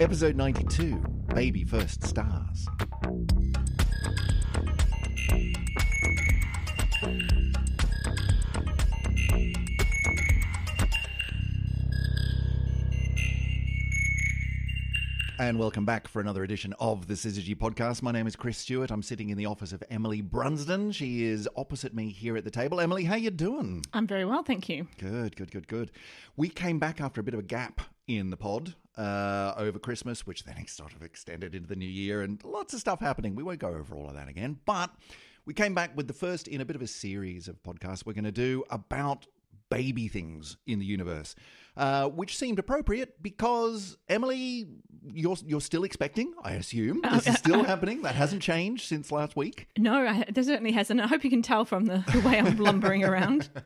Episode 92 Baby First Stars. And welcome back for another edition of the Syzygy podcast. My name is Chris Stewart. I'm sitting in the office of Emily Brunsden. She is opposite me here at the table. Emily, how you doing? I'm very well, thank you. Good, good, good, good. We came back after a bit of a gap in the pod uh, over Christmas, which then sort of extended into the new year, and lots of stuff happening. We won't go over all of that again, but we came back with the first in a bit of a series of podcasts we're going to do about baby things in the universe, uh, which seemed appropriate because Emily, you're you're still expecting, I assume. This is still happening. That hasn't changed since last week. No, I, there certainly hasn't. I hope you can tell from the, the way I'm lumbering around.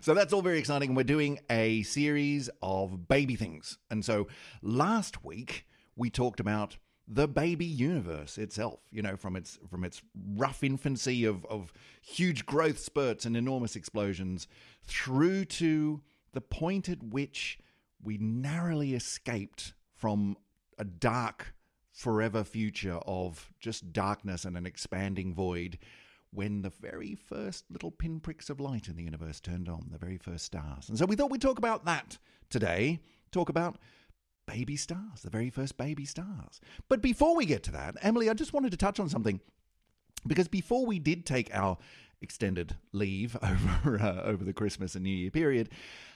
So that's all very exciting. We're doing a series of baby things. And so last week we talked about the baby universe itself, you know, from its from its rough infancy of, of huge growth spurts and enormous explosions through to the point at which we narrowly escaped from a dark forever future of just darkness and an expanding void when the very first little pinpricks of light in the universe turned on, the very first stars. And so we thought we'd talk about that today, talk about baby stars, the very first baby stars. But before we get to that, Emily, I just wanted to touch on something because before we did take our extended leave over uh, over the Christmas and New Year period,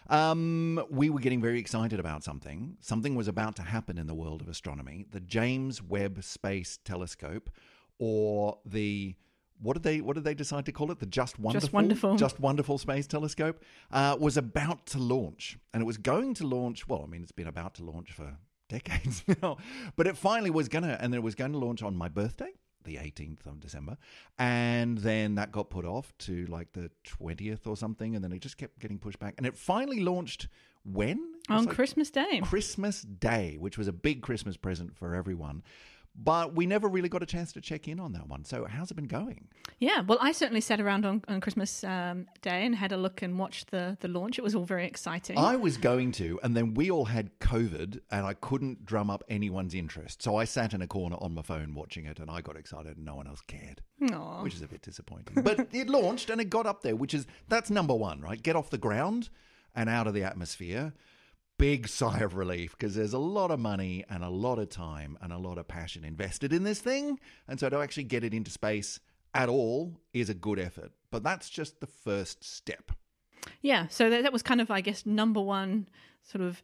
um, we were getting very excited about something. Something was about to happen in the world of astronomy. The James Webb Space Telescope, or the what did they what did they decide to call it? The Just Wonderful, Just Wonderful. Just Wonderful Space Telescope uh, was about to launch, and it was going to launch. Well, I mean, it's been about to launch for decades now, but it finally was gonna, and it was going to launch on my birthday, the 18th of December, and then that got put off to like the 20th or something, and then it just kept getting pushed back, and it finally launched when On like Christmas Day. Christmas Day, which was a big Christmas present for everyone. But we never really got a chance to check in on that one. So, how's it been going? Yeah, well, I certainly sat around on, on Christmas um, Day and had a look and watched the, the launch. It was all very exciting. I was going to, and then we all had COVID, and I couldn't drum up anyone's interest. So, I sat in a corner on my phone watching it, and I got excited, and no one else cared, Aw. which is a bit disappointing. but it launched, and it got up there, which is that's number one, right? Get off the ground and out of the atmosphere. Big sigh of relief because there's a lot of money and a lot of time and a lot of passion invested in this thing. And so to actually get it into space at all is a good effort. But that's just the first step. Yeah, so that, that was kind of, I guess, number one sort of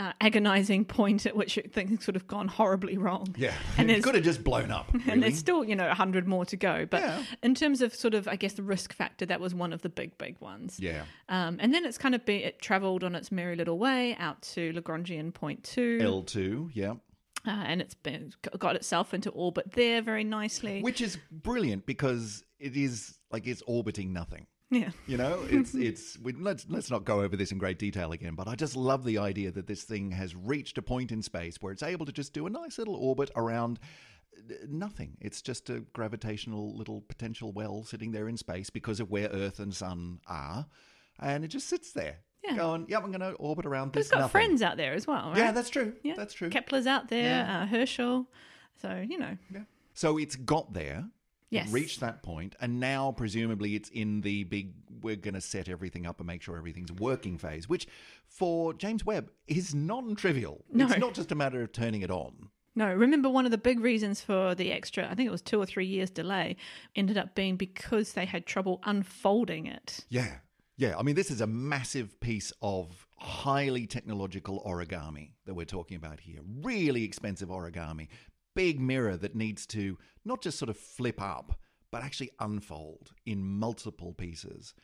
uh, agonizing point at which things sort of gone horribly wrong. Yeah. And it could have just blown up. And there's still, you know, 100 more to go. But Yeah. in terms of sort of, I guess, the risk factor, that was one of the big, big ones. Yeah. Um, and then it's kind of been, it travelled on its merry little way out to Lagrangian point two. L2, yeah. uh, and it's been got itself into orbit there very nicely. Which is brilliant because it is like it's orbiting nothing. Yeah, You know, it's it's we, let's let's not go over this in great detail again, but I just love the idea that this thing has reached a point in space where it's able to just do a nice little orbit around uh, nothing. It's just a gravitational little potential well sitting there in space because of where Earth and Sun are, and it just sits there, Yeah. going, "Yep, I'm going to orbit around this." it's got nothing." friends out there as well, right? Yeah, that's true. Yeah. That's true. Kepler's out there, Yeah. uh, Herschel. So you know, Yeah. So it's got there. Yes. Reached that point, and now presumably it's in the big. We're going to set everything up and make sure everything's working phase, which for James Webb is non-trivial. No. It's not just a matter of turning it on. no. Remember, one of the big reasons for the extra, I think it was two or three years delay, ended up being because they had trouble unfolding it. Yeah, yeah. I mean, this is a massive piece of highly technological origami that we're talking about here. Really expensive origami, big mirror that needs to not just sort of flip up, but actually unfold in multiple pieces.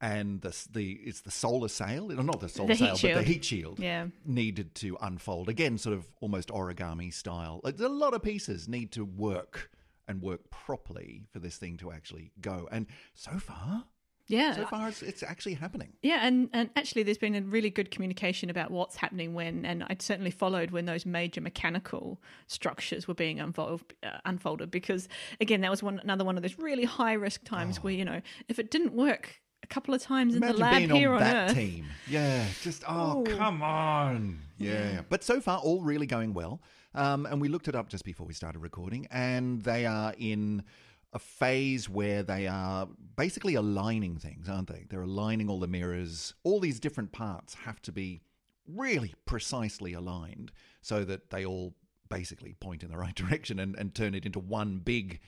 And the the it's the solar sail, not the solar The sail, but shield. the heat shield Yeah. needed to unfold again, sort of almost origami style. Like, a lot of pieces need to work and work properly for this thing to actually go. And so far, Yeah. so far it's, it's actually happening. Yeah, and, and actually, there's been a really good communication about what's happening when, and I'd certainly followed when those major mechanical structures were being unfold, uh, unfolded because, again, that was one another one of those really high risk times where you know if it didn't work a couple of times in the lab being here on on, that Earth, team. Yeah, just oh Ooh. come on. Yeah. but so far all really going well. Um, and we looked it up just before we started recording, and they are in a phase where they are basically aligning things, aren't they? They're aligning all the mirrors. All these different parts have to be really precisely aligned so that they all basically point in the right direction and, and turn it into one big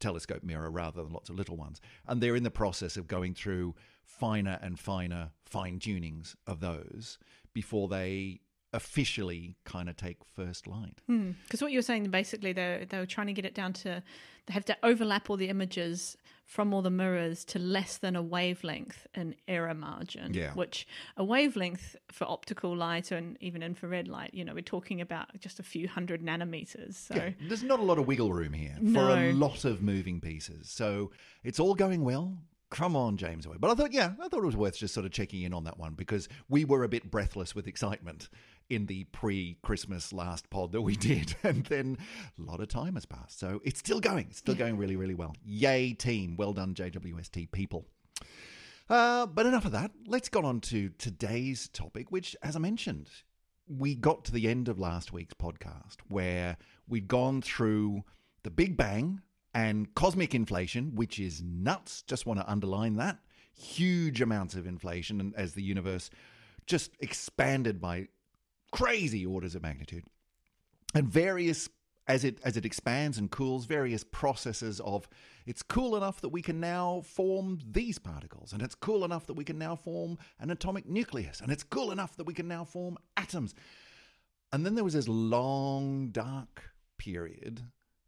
telescope mirror rather than lots of little ones. And they're in the process of going through finer and finer fine tunings of those before they officially kind of take first light. Hmm. Because what you were saying, basically, they they were trying to get it down to they have to overlap all the images from all the mirrors to less than a wavelength in error margin. Yeah. Which a wavelength for optical light and even infrared light, you know, we're talking about just a few hundred nanometers. So Yeah, there's not a lot of wiggle room here for a lot of moving pieces. So it's all going well. Come on, James Webb. But I thought, yeah, I thought it was worth just sort of checking in on that one because we were a bit breathless with excitement in the pre Christmas last pod that we did. And then a lot of time has passed. So it's still going. It's still going really, really well. Yay, team. Well done, JWST people. Uh, but enough of that. Let's get on to today's topic, which, as I mentioned, we got to the end of last week's podcast where we'd gone through the Big Bang and cosmic inflation, which is nuts. Just want to underline that. Huge amounts of inflation and as the universe just expanded by crazy orders of magnitude. And various as it as it expands and cools, various processes of it's cool enough that we can now form these particles, and it's cool enough that we can now form an atomic nucleus, and it's cool enough that we can now form atoms. And then there was this long dark period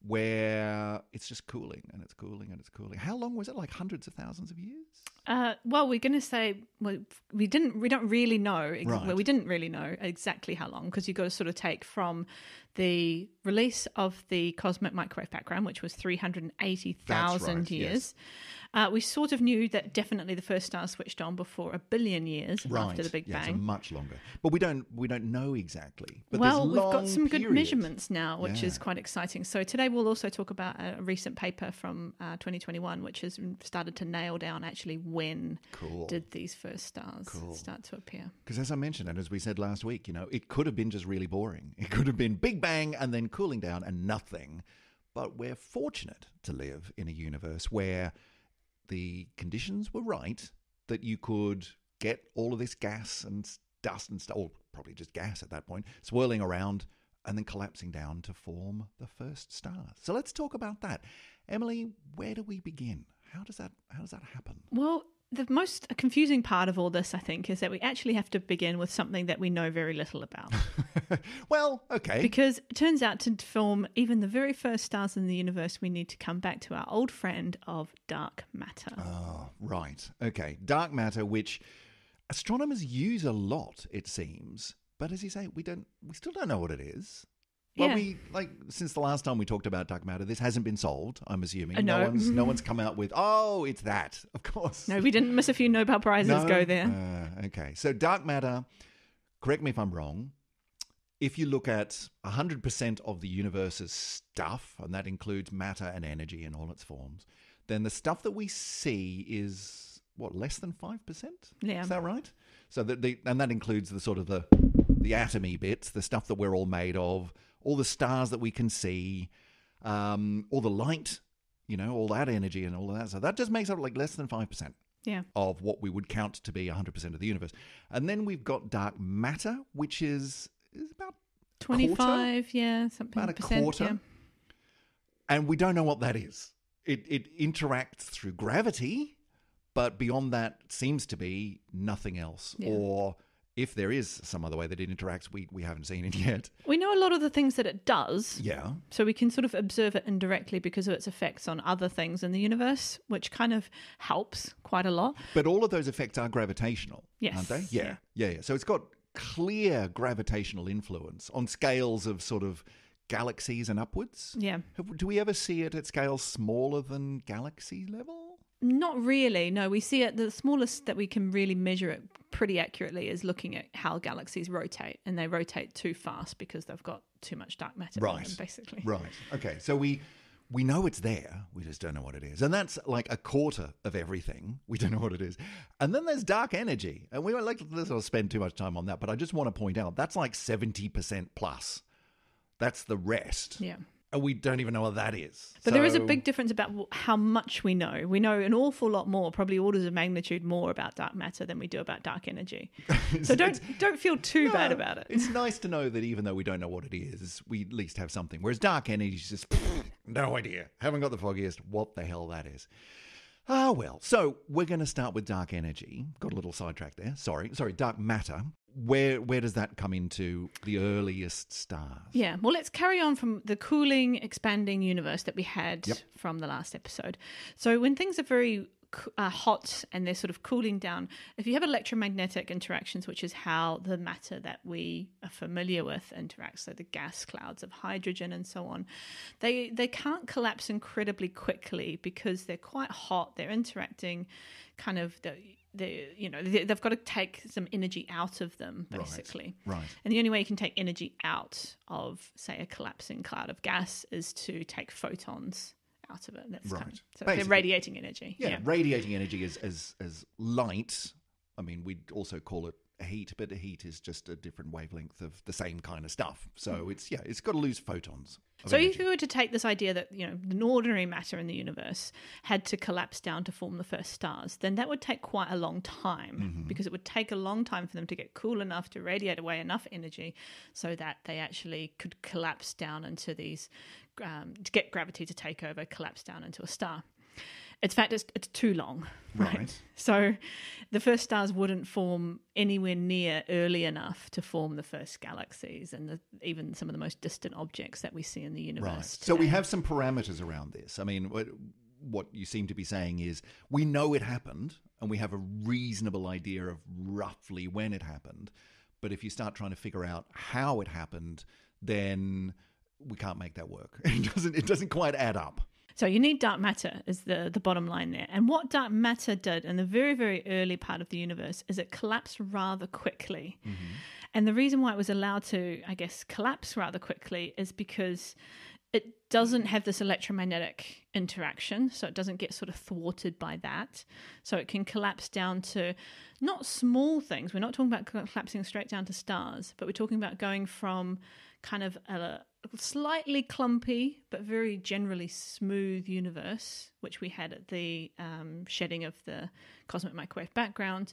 where it's just cooling and it's cooling and it's cooling. How long was it? Like hundreds of thousands of years? Uh, well, we're going to say well, we didn't. We don't really know. Ex- Right. Well, we didn't really know exactly how long because you've got to sort of take from the release of the cosmic microwave background, which was three hundred eighty thousand right, yes. years. Uh, we sort of knew that definitely the first star switched on before a billion years after the Big yeah, Bang. So much longer. But we don't we don't know exactly. But well, we've got some good measurements now, which is quite exciting. So today we'll also talk about a recent paper from uh, 2021, which has started to nail down actually when Cool. did these first stars Cool. start to appear. Because as I mentioned, and as we said last week, you know, it could have been just really boring. It could have been Big Bang and then cooling down and nothing. But we're fortunate to live in a universe where the conditions were right that you could get all of this gas and dust and stuff, or probably just gas at that point, swirling around and then collapsing down to form the first stars. So let's talk about that. Emily, where do we begin? How does that how does that happen? Well, the most confusing part of all this, I think, is that we actually have to begin with something that we know very little about. well, okay. because it turns out to form even the very first stars in the universe, we need to come back to our old friend of dark matter. Oh, right. Okay. Dark matter, which astronomers use a lot, it seems. But as you say, we don't. We still don't know what it is. Well, Yeah. we like since the last time we talked about dark matter, this hasn't been solved. I'm assuming Uh, no no. one's no one's come out with. Oh, it's that. Of course. no, we didn't miss a few Nobel Prizes No? go there. Uh, okay. So dark matter. Correct me if I'm wrong. If you look at 100% of the universe's stuff, and that includes matter and energy in all its forms, then the stuff that we see is what less than five percent. Yeah. is that right? So that the and that includes the sort of the the atomy bits, the stuff that we're all made of, all the stars that we can see, um, all the light, you know, all that energy and all of that. So that just makes up like less than five percent Yeah. of what we would count to be 100% of the universe. And then we've got dark matter, which is, is about, 25, yeah, something. about a percent, quarter. yeah. And we don't know what that is. It, it interacts through gravity, but beyond that seems to be nothing else. Yeah. Or if there is some other way that it interacts, we, we haven't seen it yet. We know a lot of the things that it does. Yeah. So we can sort of observe it indirectly because of its effects on other things in the universe, which kind of helps quite a lot. But all of those effects are gravitational, Yes, aren't they? Yeah. yeah, yeah. So it's got clear gravitational influence on scales of sort of galaxies and upwards. Yeah. Do we ever see it at scales smaller than galaxy level? Not really. No, we see it. The smallest that we can really measure it pretty accurately is looking at how galaxies rotate, and they rotate too fast because they've got too much dark matter. in Right. them, basically. Right. Okay. So we We know it's there. We just don't know what it is. And that's like a quarter of everything. We don't know what it is. And then there's dark energy. And we won't like let's not spend too much time on that, but I just want to point out that's like 70% plus. That's the rest. Yeah. And we don't even know what that is. But there is a big difference about how much we know. We know an awful lot more, probably orders of magnitude more about dark matter than we do about dark energy. So don't don't feel too bad about it. It's nice to know that even though we don't know what it is, we at least have something. Whereas dark energy is just no idea. Haven't got the foggiest what the hell that is. Ah well. So we're going to start with dark energy. Got a little sidetracked there. Sorry, sorry. Dark matter. Where where does that come into the earliest stars? Yeah, well, let's carry on from the cooling, expanding universe that we had Yep. from the last episode. So, when things are very uh, hot and they're sort of cooling down, if you have electromagnetic interactions, which is how the matter that we are familiar with interacts, so the gas clouds of hydrogen and so on, they they can't collapse incredibly quickly because they're quite hot. They're interacting, kind of the. The, you know they- they've got to take some energy out of them basically Right. and the only way you can take energy out of, say, a collapsing cloud of gas is to take photons out of it. That's kind Right. of, so Basically. they're radiating energy. Yeah, Yeah. radiating energy as as as light. I mean, we'd also call it heat, but the heat is just a different wavelength of the same kind of stuff. So it's yeah, it's got to lose photons. So energy. if you were to take this idea that you know the ordinary matter in the universe had to collapse down to form the first stars, then that would take quite a long time Mm-hmm. because it would take a long time for them to get cool enough to radiate away enough energy so that they actually could collapse down into these um, to get gravity to take over, collapse down into a star. In fact, it's, it's too long, right? Right. So the first stars wouldn't form anywhere near early enough to form the first galaxies and the, even some of the most distant objects that we see in the universe. Right. So we have some parameters around this. I mean, what, what you seem to be saying is we know it happened and we have a reasonable idea of roughly when it happened. But if you start trying to figure out how it happened, then we can't make that work. It doesn't. It doesn't quite add up. So you need dark matter is the, the bottom line there. And what dark matter did in the very, very early part of the universe is it collapsed rather quickly. Mm-hmm. And the reason why it was allowed to, I guess, collapse rather quickly is because it doesn't have this electromagnetic interaction, so it doesn't get sort of thwarted by that. So it can collapse down to not small things. We're not talking about collapsing straight down to stars, but we're talking about going from kind of a slightly clumpy but very generally smooth universe, which we had at the um, shedding of the cosmic microwave background,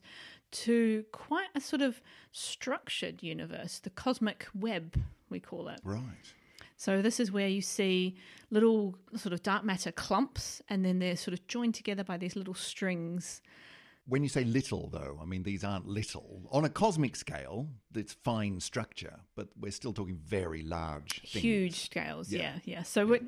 to quite a sort of structured universe, the cosmic web, we call it. Right. So this is where you see little sort of dark matter clumps, and then they're sort of joined together by these little strings. When you say little, though, I mean these aren't little. On a cosmic scale, it's fine structure, but we're still talking very large, things. huge scales Yeah. yeah yeah, so we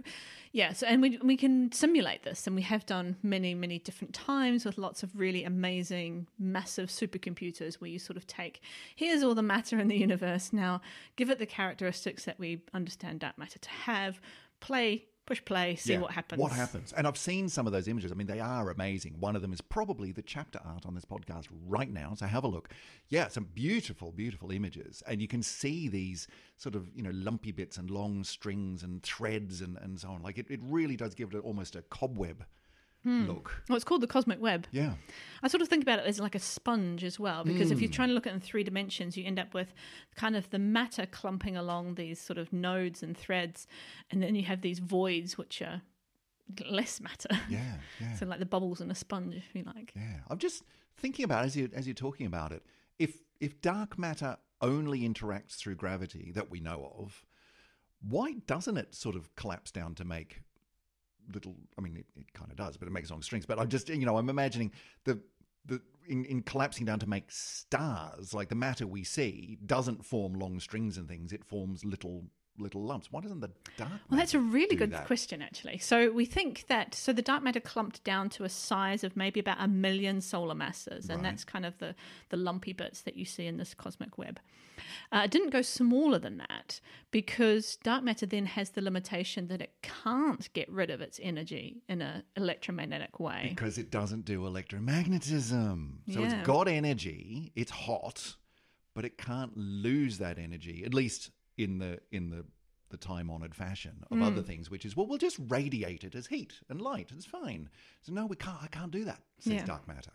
yeah so and we, we can simulate this and we have done many many different times with lots of really amazing massive supercomputers where you sort of take here's all the matter in the universe now give it the characteristics that we understand dark matter to have play push play see Yeah. what happens What happens? And I've seen some of those images. I mean, they are amazing. One of them is probably the chapter art on this podcast right now. So have a look. Yeah, some beautiful, beautiful images. And you can see these sort of, you know, lumpy bits and long strings and threads and, and so on. Like it, it really does give it almost a cobweb Hmm. look. well it's called the cosmic web Yeah. I sort of think about it as like a sponge as well, because if you're trying to look at it in three dimensions, you end up with kind of the matter clumping along these sort of nodes and threads, and then you have these voids which are less matter. Yeah. Yeah. so like the bubbles in a sponge, if you like. Yeah, I'm just thinking about as you as you're talking about it. If if dark matter only interacts through gravity that we know of, why doesn't it sort of collapse down to make little? I mean, it, it kind of does, but it makes long strings. But I'm just you know I'm imagining the the in, in collapsing down to make stars like the matter we see doesn't form long strings and things. It forms little little lumps. Why doesn't the dark? Well, that's a really good that? question, actually. So we think that so the dark matter clumped down to a size of maybe about a million solar masses, and Right. that's kind of the the lumpy bits that you see in this cosmic web. Uh, it didn't go smaller than that because dark matter then has the limitation that it can't get rid of its energy in an electromagnetic way. Because it doesn't do electromagnetism. So Yeah. it's got energy, it's hot, but it can't lose that energy, at least in the in the the time honored fashion of hmm. other things, which is, well, we'll just radiate it as heat and light. It's fine. So, no, we can't. I can't do that, says Yeah. dark matter.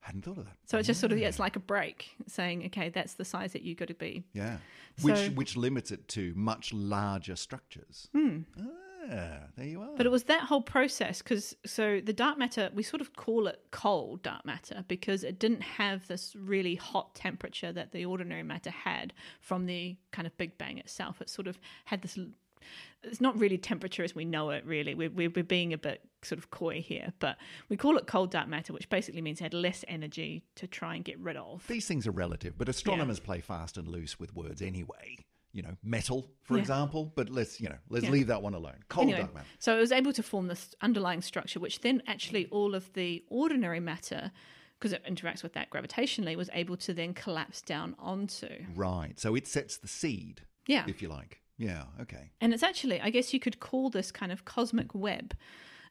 Hadn't thought of that. So it's just sort of yeah, it's hmm. like a break, saying okay, that's the size that you got to be. Yeah. Which, So- which limits it to much larger structures. Hmm. Ah, there you are. But it was that whole process because so the dark matter we sort of call it cold dark matter because it didn't have this really hot temperature that the ordinary matter had from the kind of Big Bang itself. It sort of had this. It's not really temperature as we know it. Really, we're we're, we're being a bit sort of coy here, but we call it cold dark matter, which basically means it had less energy to try and get rid of. These things are relative, but astronomers play fast and loose with words anyway. You know, metal, for Yeah. example. But let's, you know, let's Yeah. leave that one alone. Cold Anyway, dark matter. So it was able to form this underlying structure, which then actually all of the ordinary matter, because it interacts with that gravitationally, was able to then collapse down onto. Right. So it sets the seed, Yeah. if you like. Yeah. Okay. And it's actually, I guess you could call this kind of cosmic web,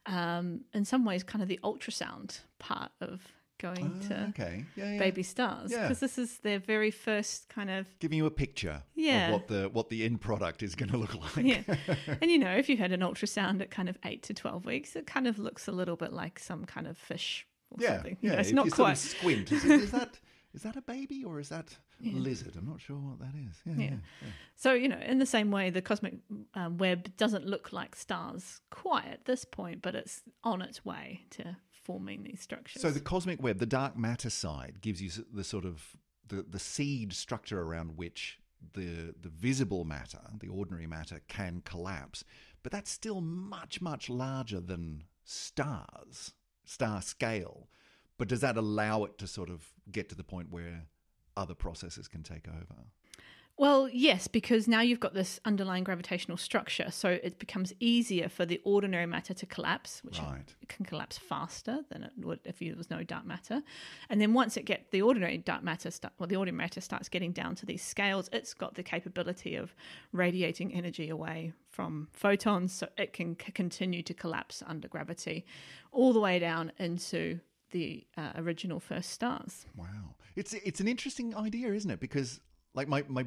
um, in some ways, kind of the ultrasound part of going Ah, to okay. Yeah. Yeah. baby stars. Yeah. Because this is their very first kind of Giving you a picture Yeah. of what the what the end product is going to look like. yeah. and you know, if you had an ultrasound at kind of eight to twelve weeks, it kind of looks a little bit like some kind of fish or yeah. something. You yeah. know, it's if not quite. Sort of squint. Is, it, is that is that a baby or is that a lizard? I'm not sure what that is. Yeah. Yeah. yeah. So, you know, in the same way, the cosmic um, web doesn't look like stars quite at this point, but it's on its way to forming these structures. So the cosmic web, the dark matter side, gives you the sort of the, the seed structure around which the the visible matter, the ordinary matter, can collapse. But that's still much much larger than stars, star scale. But does that allow it to sort of get to the point where other processes can take over? Well, yes, because now you've got this underlying gravitational structure, so it becomes easier for the ordinary matter to collapse, which Right. it can collapse faster than it would if there was no dark matter. And then once it get the ordinary dark matter, start, well, the ordinary matter starts getting down to these scales, it's got the capability of radiating energy away from photons, so it can c- continue to collapse under gravity, all the way down into the uh, original first stars. Wow, it's it's an interesting idea, isn't it? Because like my my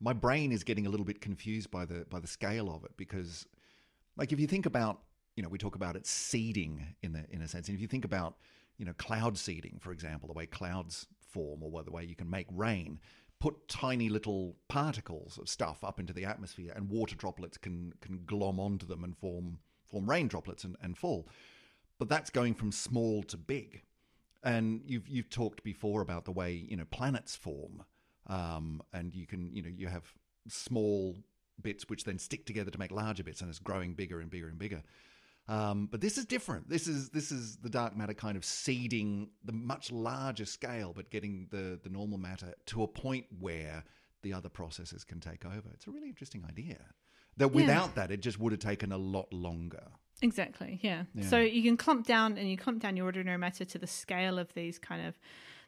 my brain is getting a little bit confused by the by the scale of it. Because like if you think about you know we talk about it seeding in the in a sense, and if you think about you know cloud seeding, for example, the way clouds form or the way you can make rain. Put tiny little particles of stuff up into the atmosphere, and water droplets can can glom onto them and form form rain droplets and, and fall. But that's going from small to big. And you've you've talked before about the way you know planets form, um, and you can you know you have small bits which then stick together to make larger bits, and it's growing bigger and bigger and bigger. Um, but this is different. This is this is the dark matter kind of seeding the much larger scale, but getting the the normal matter to a point where the other processes can take over. It's a really interesting idea. That without that, it just would have taken a lot longer. Exactly, yeah. Yeah. So you can clump down and you clump down your ordinary matter to the scale of these kind of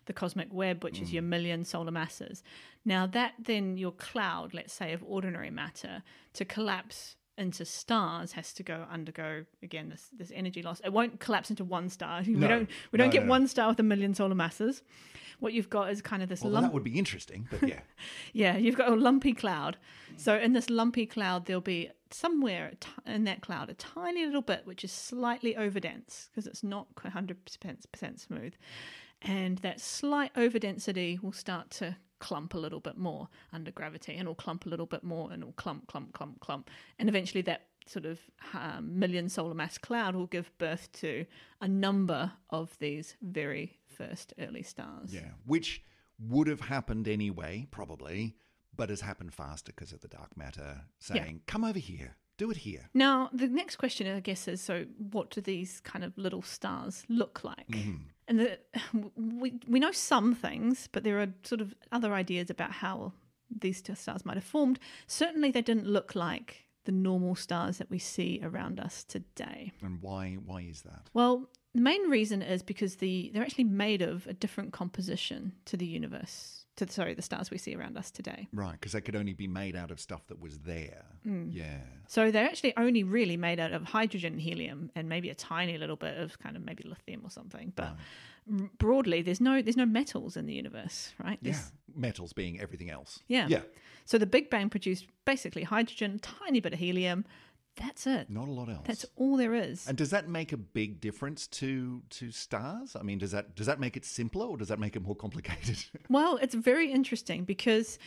the cosmic web, which is your mm. million solar masses. Now that then your cloud, let's say, of ordinary matter to collapse into stars has to go undergo again this this energy loss. It won't collapse into one star. We don't we don't No, get no, no. one star with a million solar masses. What you've got is kind of this Well, lump that would be interesting, but yeah. yeah, you've got a lumpy cloud. So in this lumpy cloud, there'll be somewhere in that cloud a tiny little bit which is slightly overdense because it's not 100% smooth. And that slight overdensity will start to clump a little bit more under gravity and it'll clump a little bit more and it'll clump, clump, clump, clump. And eventually that sort of um, million solar mass cloud will give birth to a number of these very first early stars. Yeah, which would have happened anyway, probably, but has happened faster because of the dark matter saying, "Come over here, do it here." Now, the next question, I guess, is so what do these kind of little stars look like? And the, we, we know some things, but there are sort of other ideas about how these two stars might have formed. Certainly, they didn't look like the normal stars that we see around us today. And why? Why is that? Well, the main reason is because the they're actually made of a different composition to the universe to sorry the stars we see around us today. Right, because they could only be made out of stuff that was there. Mm. Yeah. So they're actually only really made out of hydrogen, helium, and maybe a tiny little bit of kind of maybe lithium or something. But r- broadly, there's no there's no metals in the universe, right? Yeah. There's- Metals being everything else. yeah. Yeah. So the Big Bang produced basically hydrogen, tiny bit of helium. That's it. Not a lot else. That's all there is. and does that make a big difference to to stars? I mean, does that does that make it simpler or does that make it more complicated? Well, it's very interesting because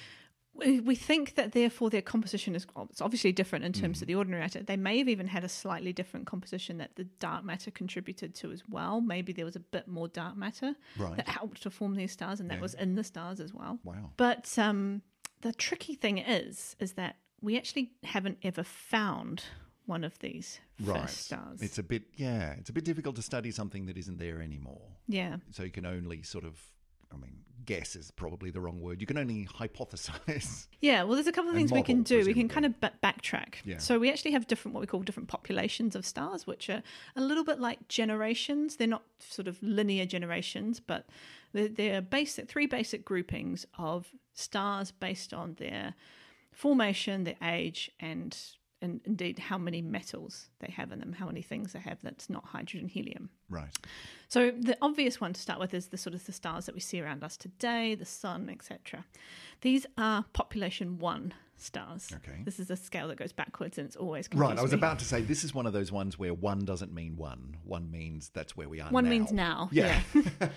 we, think that therefore their composition is it's obviously different in terms of the ordinary matter. They may have even had a slightly different composition that the dark matter contributed to as well. Maybe there was a bit more dark matter Right. that helped to form these stars, and that was in the stars as well. wow. But um, the tricky thing is, is that we actually haven't ever found one of these first Right. stars. It's a bit yeah, it's a bit difficult to study something that isn't there anymore. yeah. So you can only sort of I mean, guess is probably the wrong word. You can only hypothesize. Yeah, well, there's a couple of things we can model, do. We can kind of ba- backtrack. Yeah. So we actually have different, what we call different populations of stars, which are a little bit like generations. They're not sort of linear generations, but they're, they're basic, three basic groupings of stars based on their formation, their age, and and indeed how many metals they have in them, how many things they have that's not hydrogen, helium. right. So the obvious one to start with is the sort of the stars that we see around us today, the sun, etc. These are population one stars. Okay. This is a scale that goes backwards and it's always Right. I was me. about to say this is one of those ones where one doesn't mean one. One means that's where we are One now. means now. Yeah.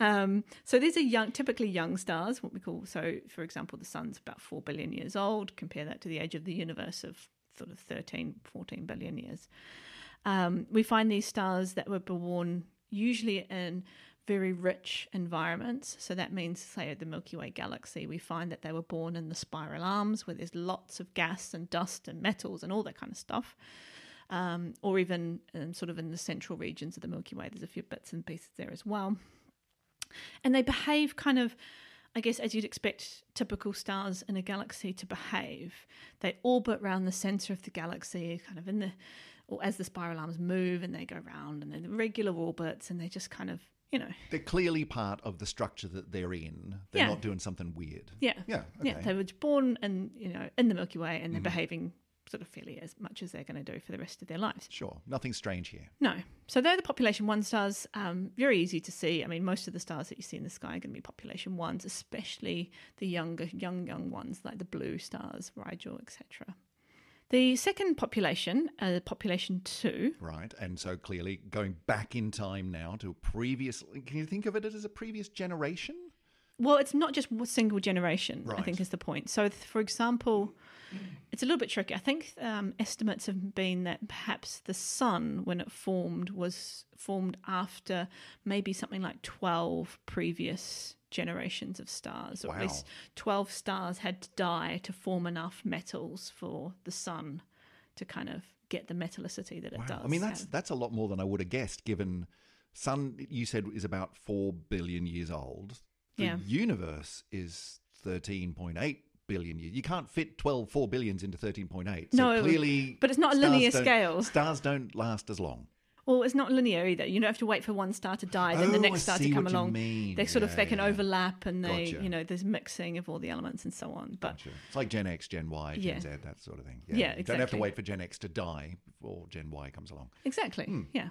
Um, so these are young, typically young stars, what we call. So, for example, the sun's about four billion years old. Compare that to the age of the universe of sort of 13, 14 billion years. Um, we find these stars that were born usually in very rich environments. So that means, say, the Milky Way galaxy, we find that they were born in the spiral arms where there's lots of gas and dust and metals and all that kind of stuff. Um, or even sort of in the central regions of the Milky Way, there's a few bits and pieces there as well and they behave kind of i guess as you'd expect typical stars in a galaxy to behave they orbit around the center of the galaxy kind of in the or as the spiral arms move and they go round and they're regular orbits and they just kind of you know They're clearly part of the structure that they're in. They're Yeah. not doing something weird. yeah Yeah. yeah they were born in you know in the milky way and they're behaving sort of fairly as much as they're going to do for the rest of their lives Sure. Nothing strange here. No. So they're the population one stars. Um, very easy to see. I mean, most of the stars that you see in the sky are going to be population ones, especially the younger, young, young ones like the blue stars, Rigel, etc. The second population, uh, population two, Right. And so clearly going back in time now to a previous. Can you think of it as a previous generation? well, it's not just one single generation, I think is the point. So, th- for example, it's a little bit tricky. I think um, estimates have been that perhaps the sun, when it formed, was formed after maybe something like 12 previous generations of stars, or Wow. at least 12 stars had to die to form enough metals for the sun to kind of get the metallicity that it Wow. does. I mean, that's have. that's a lot more than I would have guessed. Given Sun, you said is about four billion years old. The Yeah. universe is thirteen point eight billion years. You can't fit 12 4 billions into thirteen point eight. So No, clearly, but it's not a linear scale. Stars don't last as long. Well, it's not linear either. You don't have to wait for one star to die, then the Oh, next I star to come along. They sort of Yeah, they can yeah. overlap, and they Gotcha. you know there's mixing of all the elements and so on. But Gotcha. It's like Gen X, Gen Y, Gen Yeah. Z, that sort of thing. Yeah, You don't have to wait for Gen X to die before Gen Y comes along. exactly, Hmm. yeah.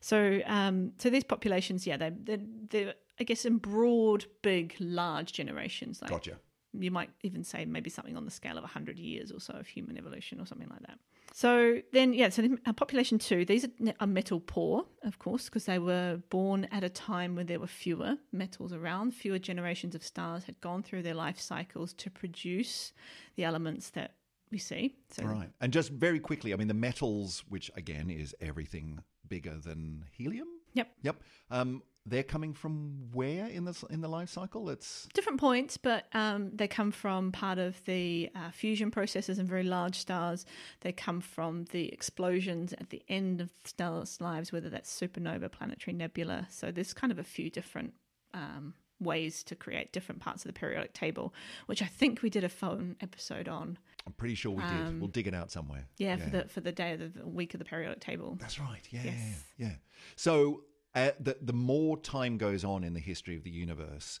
So um, so these populations, yeah, they they they're I guess in broad, big, large generations. Like Gotcha. you might even say maybe something on the scale of 100 years or so of human evolution or something like that. So then, yeah, so uh, population two, these are, are metal poor, of course, because they were born at a time when there were fewer metals around, fewer generations of stars had gone through their life cycles to produce the elements that we see. So Right. And just very quickly, I mean, the metals, which again is everything bigger than helium. Yep. Yep. Um, they're coming from where in the in the life cycle? It's different points, but um, they come from part of the uh, fusion processes in very large stars. They come from the explosions at the end of stars' lives, whether that's supernova, planetary nebula. So there's kind of a few different um, ways to create different parts of the periodic table, which I think we did a phone episode on. I'm pretty sure we did. We'll dig it out somewhere. Um, Yeah, for the for the day of the, the week of the periodic table. That's right. Yeah, Yes. yeah, yeah. So uh, the the more time goes on in the history of the universe,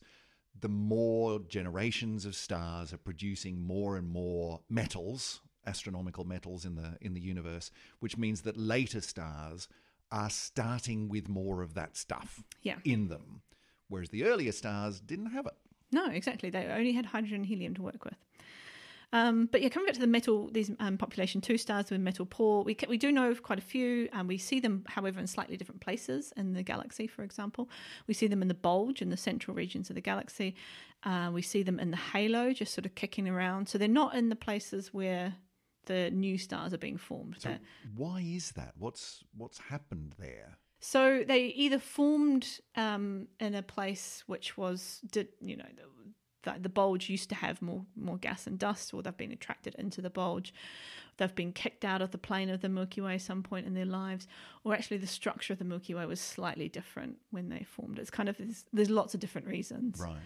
the more generations of stars are producing more and more metals, astronomical metals in the in the universe, which means that later stars are starting with more of that stuff Yeah. in them, whereas the earlier stars didn't have it. No, exactly. They only had hydrogen and helium to work with. Um, but yeah, coming back to the metal, these um, population two stars with metal poor, we we do know of quite a few, and we see them, however, in slightly different places in the galaxy. For example, we see them in the bulge in the central regions of the galaxy. Uh, we see them in the halo, just sort of kicking around. So they're not in the places where the new stars are being formed. So why is that? What's what's happened there? So they either formed um, in a place which was, did you know, the, the, the bulge used to have more more gas and dust, or they've been attracted into the bulge. They've been kicked out of the plane of the Milky Way at some point in their lives, or actually the structure of the Milky Way was slightly different when they formed. It's kind of there's, there's lots of different reasons, Right.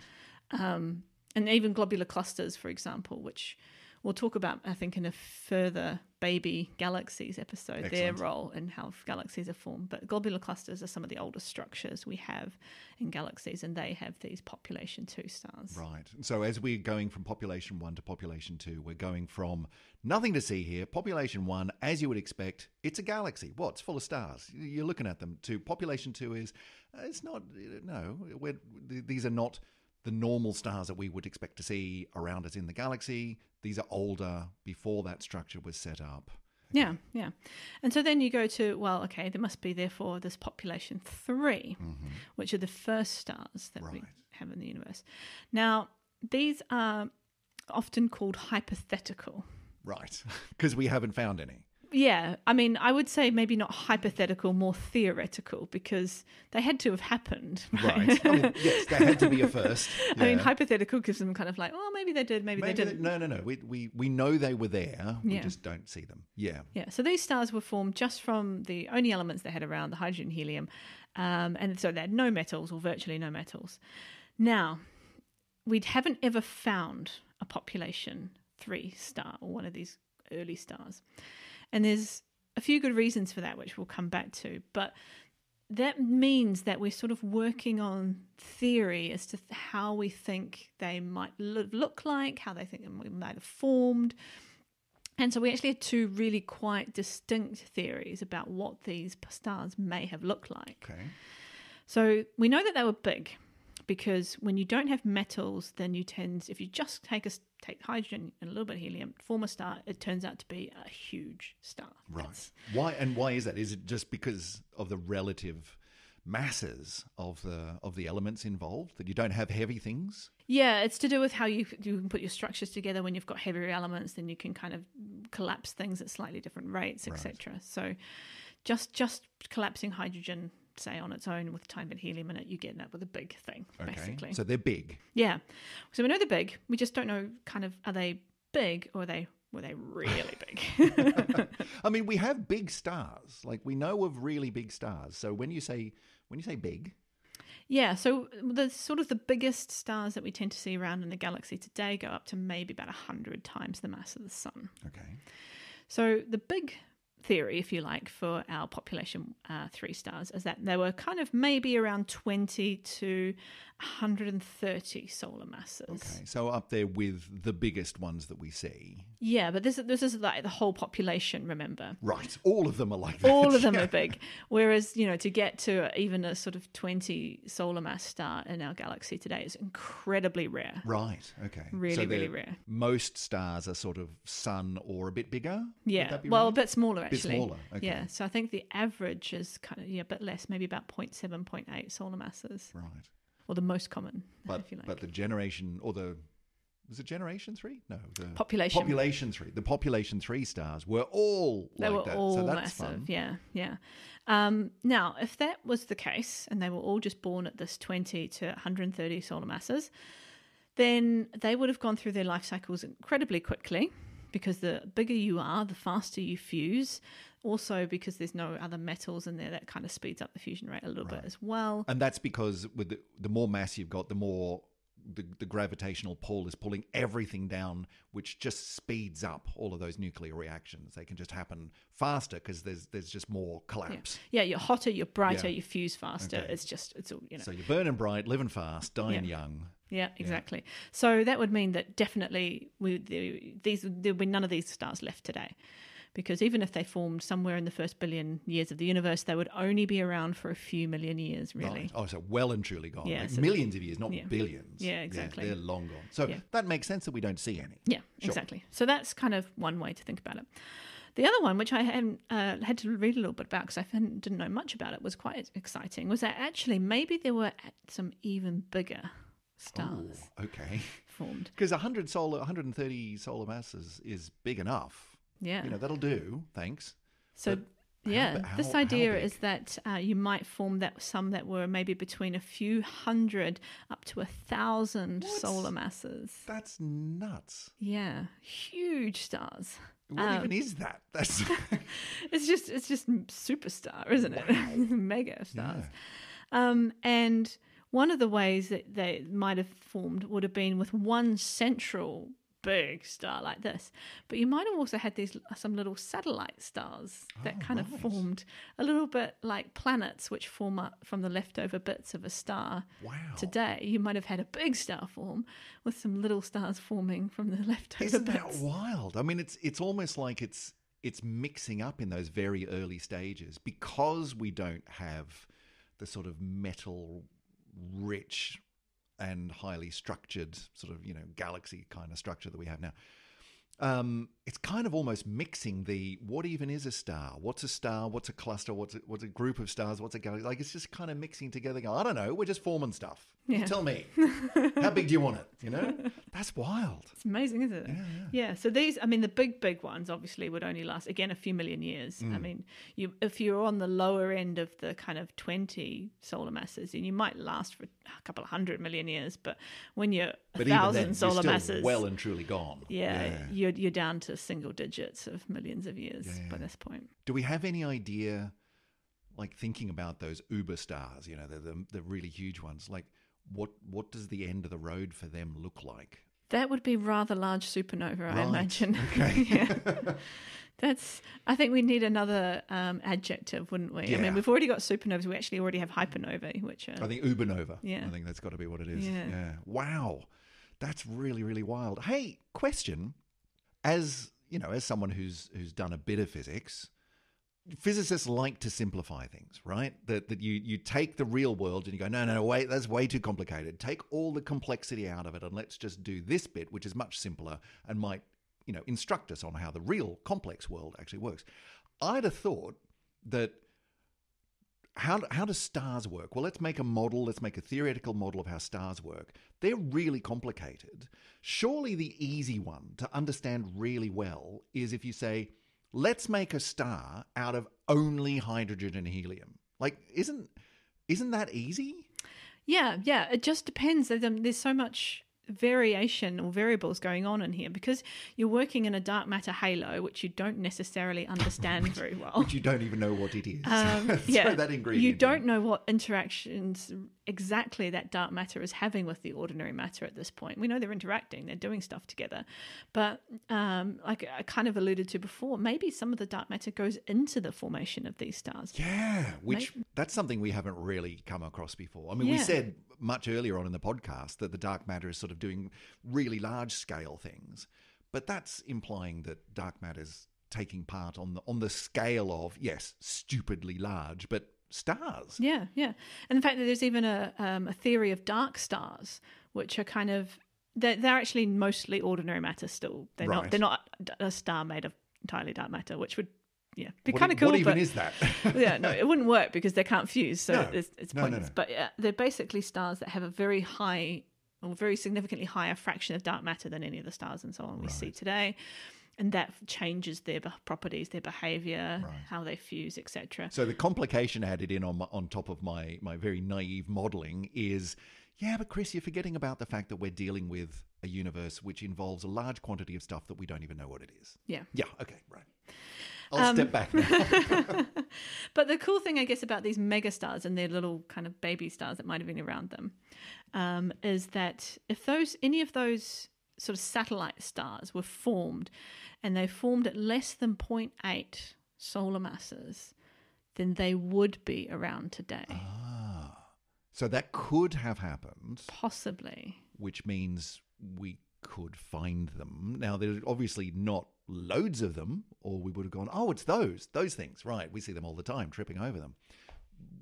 um, and even globular clusters, for example, which we'll talk about, I think, in a further baby galaxies episode, their role in how galaxies are formed. But globular clusters are some of the oldest structures we have in galaxies, and they have these population two stars. Right. So as we're going from population one to population two, we're going from nothing to see here. Population one, as you would expect, it's a galaxy. What? It's full of stars. You're looking at them. To population two is, uh, it's not. uh, No, we're, these are not the normal stars that we would expect to see around us in the galaxy. These are older, before that structure was set up. Yeah, yeah. And so then you go to, well, okay, there must be therefore this population 3 mm-hmm. which are the first stars that we have in the universe. Now, these are often called hypothetical. Right. Because we haven't found any. Yeah, I mean, I would say maybe not hypothetical, more theoretical, because they had to have happened. Right. I mean, yes, there had to be a first. I mean, hypothetical gives them kind of like, oh, maybe they did, maybe, Maybe they they- didn't. no, no, no. We, we, we know they were there. We Yeah. just don't see them. Yeah. Yeah, so these stars were formed just from the only elements they had around, the hydrogen helium. Um, and so they had no metals or virtually no metals. Now, we haven't ever found a population three star or one of these early stars. And there's a few good reasons for that, which we'll come back to. But that means that we're sort of working on theory as to how we think they might look like, how they think they might have formed. And so we actually had two really quite distinct theories about what these stars may have looked like. Okay. So we know that they were big because when you don't have metals, then you tend, if you just take a, take hydrogen and a little bit of helium, form a star, it turns out to be a huge star. Right. That's- Why and why is that? Is it just because of the relative masses of the of the elements involved that you don't have heavy things? Yeah, it's to do with how you you can put your structures together. When you've got heavier elements, then you can kind of collapse things at slightly different rates, Right. etc. So, just just collapsing hydrogen, say on its own with time and helium in it, you get that with a big thing, Okay. basically. So they're big. yeah. So we know they're big. We just don't know kind of are they big or are they were they really big? I mean, we have big stars. Like we know of really big stars. So when you say when you say big, Yeah, so the sort of the biggest stars that we tend to see around in the galaxy today go up to maybe about 100 times the mass of the sun. okay. So the big theory, if you like, for our population uh, three stars is that there were kind of maybe around 20 to 130 solar masses. Okay. So up there with the biggest ones that we see. Yeah, but this is this is like the whole population. Remember, Right. All of them are like that. all of them Yeah. are big. Whereas you know to get to even a sort of 20 solar mass star in our galaxy today is incredibly rare. Right. Okay. Really, So really rare. Most stars are sort of sun or a bit bigger. Yeah, well, a bit smaller Bit smaller, okay. Yeah, so I think the average is kind of yeah, a bit less, maybe about 0.7, 0.8 solar masses, Right. or the most common, But if you like. but the generation or the was it generation three? No, the Population. Population three. The population three stars were all They like were that. all so that's massive. fun. Yeah, yeah. Um, now, if that was the case, and they were all just born at this 20 to 130 solar masses, then they would have gone through their life cycles incredibly quickly because the bigger you are, the faster you fuse. Also, because there's no other metals in there, that kind of speeds up the fusion rate a little bit as well. And that's because with the, the more mass you've got, the more the, the gravitational pull is pulling everything down, which just speeds up all of those nuclear reactions. They can just happen faster because there's there's just more Yeah. collapse. yeah, you're hotter, you're brighter, Yeah. you fuse faster. Okay. It's just it's all you know. So you're burning bright, living fast, dying Yeah. young. Yeah, exactly. So that would mean that definitely we, these there would be none of these stars left today, because even if they formed somewhere in the first billion years of the universe, they would only be around for a few million years, really. Right. Oh, so well and truly gone. Yeah, Like so- millions of years, not yeah. billions. Yeah, exactly. they're long gone. So Yeah. that makes sense that we don't see any. Yeah, Sure. exactly. So that's kind of one way to think about it. The other one, which I hadn't, uh, had to read a little bit about because I hadn't, didn't know much about it, was quite exciting. Was that actually maybe there were some even bigger stars Ooh, okay. formed? Because 100 solar, 130 solar masses is big enough. Yeah. You know, that'll do. Thanks. So But yeah, this how- how idea is that uh, you might form that some that were maybe between a few hundred up to a thousand What? solar masses. That's nuts. Yeah, huge stars. What Um, even is that? That's It's just it's just superstar, isn't it? Mega stars. Yeah. Um, and one of the ways that they might have formed would have been with one central big star like this. But you might have also had these some little satellite stars that Oh, kind of formed a little bit like planets, which form up from the leftover bits of a star. wow. Today, you might have had a big star form with some little stars forming from the leftover Isn't that wild? I mean, it's it's almost like it's it's mixing up in those very early stages because we don't have the sort of metal rich and highly structured sort of you know galaxy kind of structure that we have now. Um, it's kind of almost mixing the what even is a star? What's a star? What's a cluster? What's a, what's a group of stars? What's a galaxy? Like it's just kind of mixing together. I don't know. We're just forming stuff. Yeah. tell me. How big do you want it? You know, that's wild. It's amazing, isn't it? Yeah, Yeah. So these, I mean, the big, big ones obviously would only last again a few million years. Mm. I mean, you if you're on the lower end of the kind of twenty solar masses, and you might last for a couple of hundred million years. But when you're But even thousand then, you're solar masses, well and truly gone. yeah, you're you're down to single digits of millions of years by this point. Do we have any idea, like thinking about those uber stars? You know, the, the the really huge ones. Like, what what does the end of the road for them look like? That would be rather large supernova, I imagine. Okay. yeah. That's. I think we need another um, adjective, wouldn't we? Yeah. I mean, we've already got supernovas. We actually already have hypernovae, which are I think ubernova. Yeah. I think that's got to be what it is. Yeah. Wow, that's really really wild. Hey, question: As you know, as someone who's who's done a bit of physics, physicists like to simplify things, right? That that you you take the real world and you go, no, no, no, wait, that's way too complicated. Take all the complexity out of it and let's just do this bit, which is much simpler and might, you know, instruct us on how the real complex world actually works. I'd have thought that how how do stars work? Well, let's make a model. Let's make a theoretical model of how stars work. They're really complicated. Surely the easy one to understand really well is if you say, "Let's make a star out of only hydrogen and helium." Like, isn't isn't that easy? Yeah, yeah. It just depends. There's, um, so much variation or variables going on in here because you're working in a dark matter halo, which you don't necessarily understand very well. Which you don't even know what it is. Um, yeah, that ingredient. you don't know what interactions exactly that dark matter is having with the ordinary matter at this point. We know they're interacting, they're doing stuff together, but um, like I kind of alluded to before, maybe some of the dark matter goes into the formation of these stars. Yeah, which that's something we haven't really come across before. I mean, we said much earlier on in the podcast that the dark matter is sort of doing really large scale things, but that's implying that dark matter's taking part on the on the scale of yes, stupidly large, but stars. Yeah, yeah. And in fact, that there's even a, um, a theory of dark stars, which are kind of they're, they're actually mostly ordinary matter still. They're Right. not they're not a star made of entirely dark matter, which would yeah be kind of cool. what even but, is that? yeah, no, it wouldn't work because they can't fuse, so No. it's, it's No, pointless. no. But yeah, they're basically stars that have a very high or very significantly higher fraction of dark matter than any of the stars and so on we see today. And that changes their properties, their behavior, how they fuse, etc. So the complication added in on my, on top of my my very naive modeling is, yeah, but Chris, you're forgetting about the fact that we're dealing with a universe which involves a large quantity of stuff that we don't even know what it is. Yeah. Yeah. Okay. Right. I'll Um, step back now. but the cool thing, I guess, about these megastars and their little kind of baby stars that might have been around them um, is that if those any of those sort of satellite stars were formed and they formed at less than 0.8 solar masses, then they would be around today. ah. So that could have happened, Possibly. which means we could find them. Now, they're obviously not loads of them, or we would have gone, oh, it's those, those things. Right. We see them all the time, tripping over them.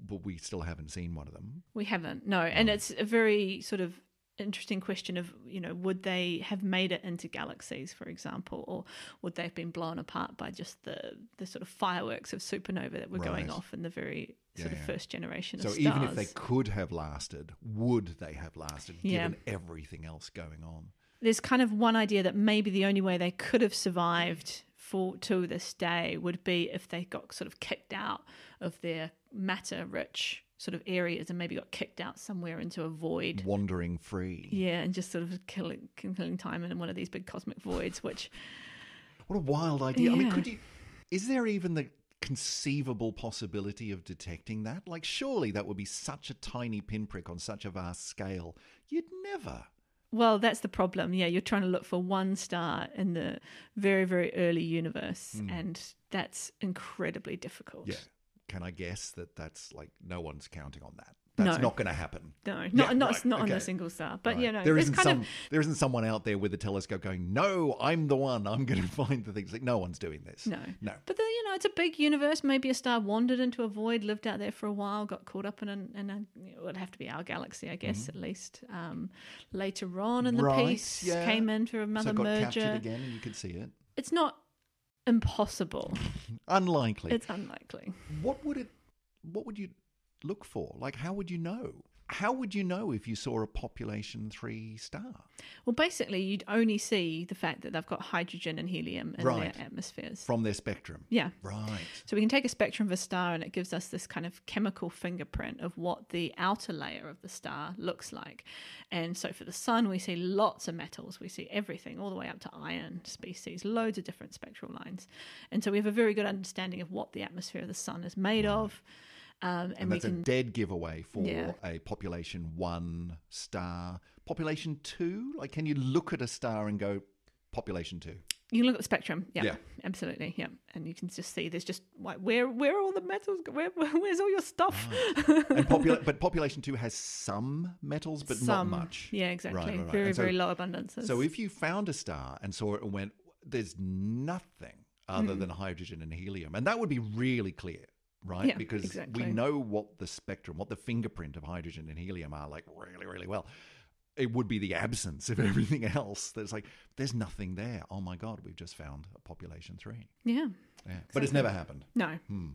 But we still haven't seen one of them. We haven't, no. And it's a very sort of interesting question of, you know, would they have made it into galaxies, for example, or would they have been blown apart by just the, the sort of fireworks of supernova that were going off in the very sort Yeah, of yeah. first generation So of stars? even if they could have lasted, would they have lasted Yeah. given everything else going on? There's kind of one idea that maybe the only way they could have survived for to this day would be if they got sort of kicked out of their matter rich sort of areas and maybe got kicked out somewhere into a void. Wandering free. Yeah, and just sort of killing killing time in one of these big cosmic voids, which What a wild idea. I mean, could you. Is there even the conceivable possibility of detecting that? Like, surely that would be such a tiny pinprick on such a vast scale. You'd never. Well, that's the problem. Yeah, you're trying to look for one star in the very very early universe, hmm. and that's incredibly difficult. Yeah. Can I guess that that's like no one's counting on that? That's No. not going to happen. No, not Yeah, not right, not on okay. a single star, but Right. you know, there isn't kind some of there isn't someone out there with a telescope going, "No, I'm the one. I'm going to find the things." Like no one's doing this. No. no. But then, you know, it's a big universe. Maybe a star wandered into a void, lived out there for a while, got caught up in an, in a, it would have to be our galaxy, I guess, at least. Um, later on in the Mm-hmm. Right, piece, yeah. came in for another so got merger. captured again, and you could see it. It's not impossible. Unlikely. it's unlikely. what would it? What would you look for? Like, how would you know? How would you know if you saw a population three star? Well, basically, you'd only see the fact that they've got hydrogen and helium in Right. their atmospheres. from their spectrum? yeah. Right. So we can take a spectrum of a star and it gives us this kind of chemical fingerprint of what the outer layer of the star looks like. And so for the sun, we see lots of metals. We see everything all the way up to iron species, loads of different spectral lines. And so we have a very good understanding of what the atmosphere of the sun is made of. Um, and, And that's a dead giveaway for Yeah. a population one star. Population two? Like, can you look at a star and go, population two? you can look at the spectrum. Yeah, Yeah. absolutely. Yeah, and you can just see there's just like where where are all the metals? Where, where's all your stuff? And popula- but population two has some metals, but Some. not much. Yeah, exactly. Right, right, right. Very And so- very low abundances. So if you found a star and saw it and went, there's nothing other than hydrogen and helium, and that would be really clear, right? Yeah, because exactly. we know what the spectrum, what the fingerprint of hydrogen and helium are like really, really well. It would be the absence of everything else. That's like, there's nothing there. Oh my God, we've just found a population three. yeah. Yeah. But it's never happened. No. Hmm.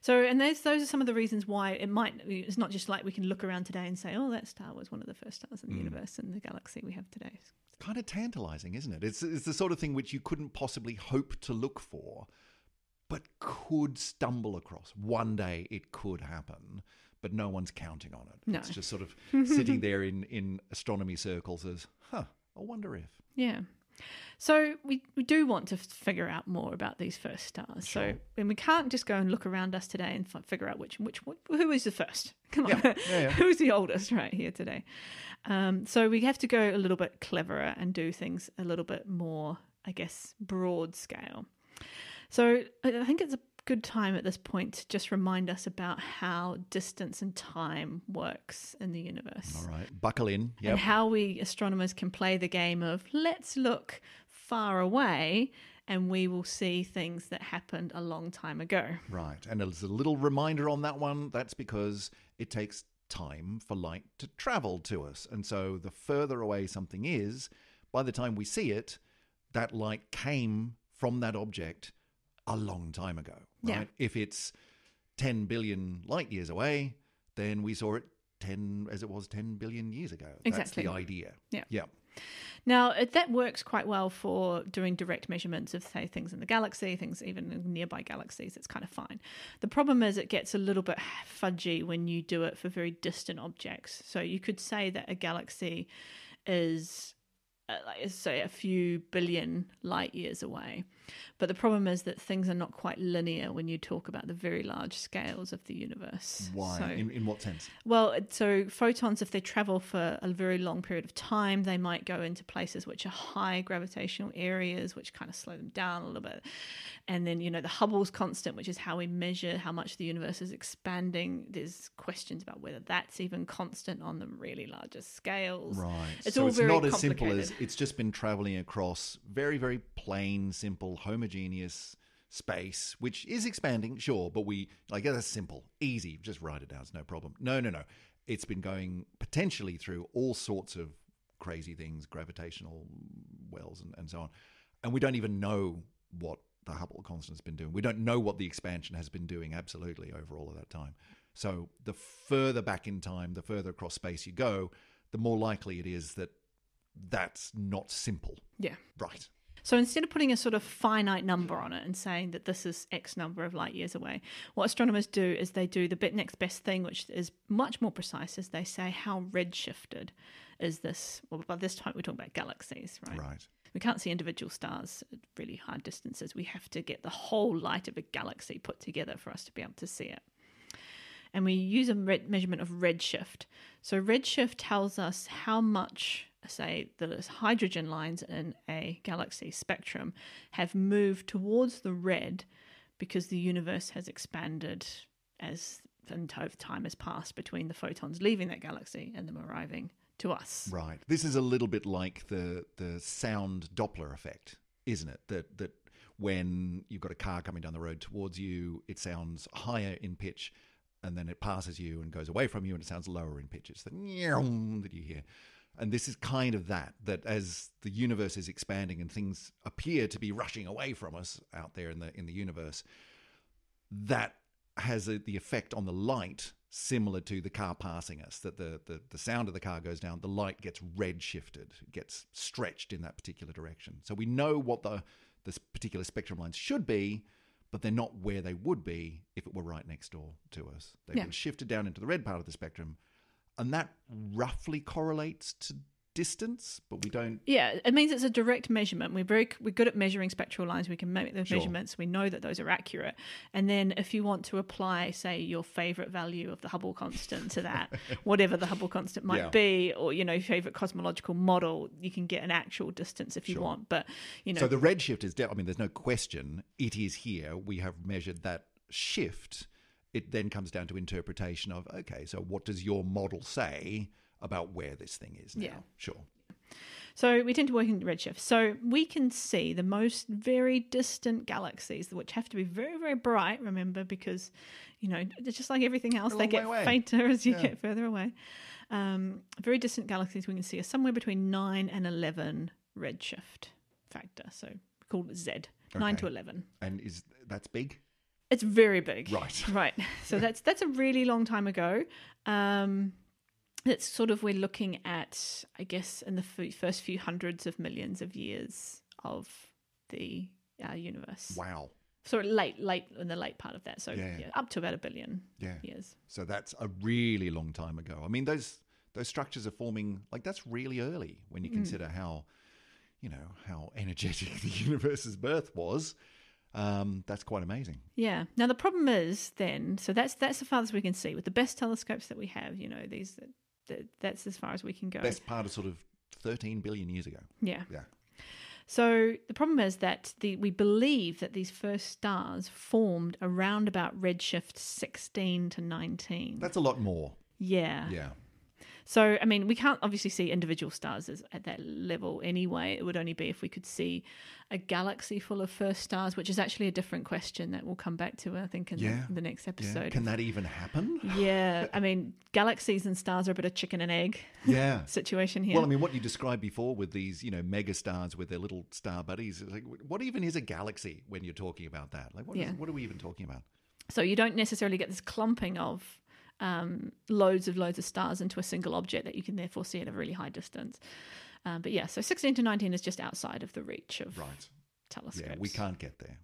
So, and those those are some of the reasons why it might. It's not just like we can look around today and say, "Oh, that star was one of the first stars in the universe and the galaxy we have today." Kind of tantalizing, isn't it? It's, it's the sort of thing which you couldn't possibly hope to look for, but could stumble across. One day it could happen, but no one's counting on it. No. It's just sort of sitting there in, in astronomy circles as, huh, I wonder if. Yeah. So we, we do want to figure out more about these first stars. So and we can't just go and look around us today and f- figure out which which who is the first. Come on, Yeah, yeah, yeah. who's the oldest right here today? Um, so we have to go a little bit cleverer and do things a little bit more, I guess, broad scale. So I think it's a good time at this point to just remind us about how distance and time works in the universe All right, buckle in. Yep. and how we astronomers can play the game of let's look far away and we will see things that happened a long time ago. Right. And as a little reminder on that one, that's because it takes time for light to travel to us. And so the further away something is, by the time we see it, that light came from that object a long time ago. Right? Yeah. If it's 10 billion light years away, then we saw it 10 as it was 10 billion years ago. That's Exactly. the idea. Yeah. Yeah. Now, that works quite well for doing direct measurements of, say, things in the galaxy, things even in nearby galaxies. It's kind of fine. The problem is it gets a little bit fudgy when you do it for very distant objects. So you could say that a galaxy is, uh, like, say, a few billion light years away. But the problem is that things are not quite linear when you talk about the very large scales of the universe. Why? So- in, in what sense? well, so photons, if they travel for a very long period of time, they might go into places which are high gravitational areas, which kind of slow them down a little bit. And then, you know, the Hubble's constant, which is how we measure how much the universe is expanding. There's questions about whether that's even constant on the really largest scales. Right. It's so all it's very not as simple as it's just been traveling across very, very plain, simple, homogeneous space, which is expanding, sure, but we like that's simple, easy, just write it down, it's no problem. No, no, no. It's been going potentially through all sorts of crazy things, gravitational wells and, and so on. And we don't even know what the Hubble constant's been doing. We don't know what the expansion has been doing absolutely over all of that time. So the further back in time, the further across space you go, the more likely it is that that's not simple. Yeah. Right. So instead of putting a sort of finite number on it and saying that this is X number of light years away, what astronomers do is they do the bit next best thing, which is much more precise, is they say how redshifted is this? Well, by this time we're talking about galaxies, right? Right. We can't see individual stars at really hard distances. We have to get the whole light of a galaxy put together for us to be able to see it. And we use a measurement of redshift. So redshift tells us how much, say, the hydrogen lines in a galaxy spectrum have moved towards the red because the universe has expanded as and time has passed between the photons leaving that galaxy and them arriving to us. Right. This is a little bit like the the sound Doppler effect, isn't it? That that when you've got a car coming down the road towards you, it sounds higher in pitch, and then it passes you and goes away from you, and it sounds lower in pitch. It's the that you hear. And this is kind of that, that as the universe is expanding and things appear to be rushing away from us out there in the in the universe, that has a, the effect on the light similar to the car passing us that the, the the sound of the car goes down the light gets red shifted gets stretched in that particular direction so we know what the this particular spectrum lines should be but they're not where they would be if it were right next door to us they've Yeah. been shifted down into the red part of the spectrum and that roughly correlates to distance but we don't Yeah, it means it's a direct measurement. We're very we're good at measuring spectral lines. We can make those Sure. measurements. We know that those are accurate. And then if you want to apply, say, your favorite value of the Hubble constant to that, whatever the Hubble constant might Yeah. be, or you know, favorite cosmological model, you can get an actual distance if you Sure. want. But you know, So the redshift is, de- I mean, there's no question. It is here. We have measured that shift. It then comes down to interpretation of, okay, so what does your model say about where this thing is now? Yeah. Sure. So we tend to work in redshift. So we can see the most very distant galaxies, which have to be very, very bright, remember, because, you know, it's just like everything else, they get away. fainter as you Yeah. get further away. Um, very distant galaxies we can see are somewhere between 9 and 11 redshift factor. So we call it Z, 9 to 11. And is that's big? It's very big. Right. Right. So that's that's a really long time ago. Um, it's sort of we're looking at, I guess, in the first few hundreds of millions of years of the uh, universe. Wow. So late, late in the late part of that. So Yeah. yeah, up to about a billion Yeah. years. So that's a really long time ago. I mean, those those structures are forming like that's really early when you consider how, you know, how energetic the universe's birth was. Um, that's quite amazing. Yeah. Now the problem is then, so that's that's the farthest we can see with the best telescopes that we have. You know, these that, that's as far as we can go. Best part of sort of 13 billion years ago. Yeah. Yeah. So the problem is that the we believe that these first stars formed around about redshift 16 to 19. That's a lot more. yeah. Yeah. So I mean, we can't obviously see individual stars as, at that level anyway. It would only be if we could see a galaxy full of first stars, which is actually a different question that we'll come back to I think in Yeah. the, the next Yeah. episode. Can that even happen? yeah, I mean, galaxies and stars are a bit of chicken and egg Yeah. situation here. Well, I mean, what you described before with these, you know, mega stars with their little star buddies, like, what even is a galaxy when you're talking about that? Like, what, is- Yeah. what are we even talking about? So you don't necessarily get this clumping of um, loads of loads of stars into a single object that you can therefore see at a really high distance. Um, but yeah, so 16 to 19 is just outside of the reach of Right. telescopes. Yeah, we can't get there.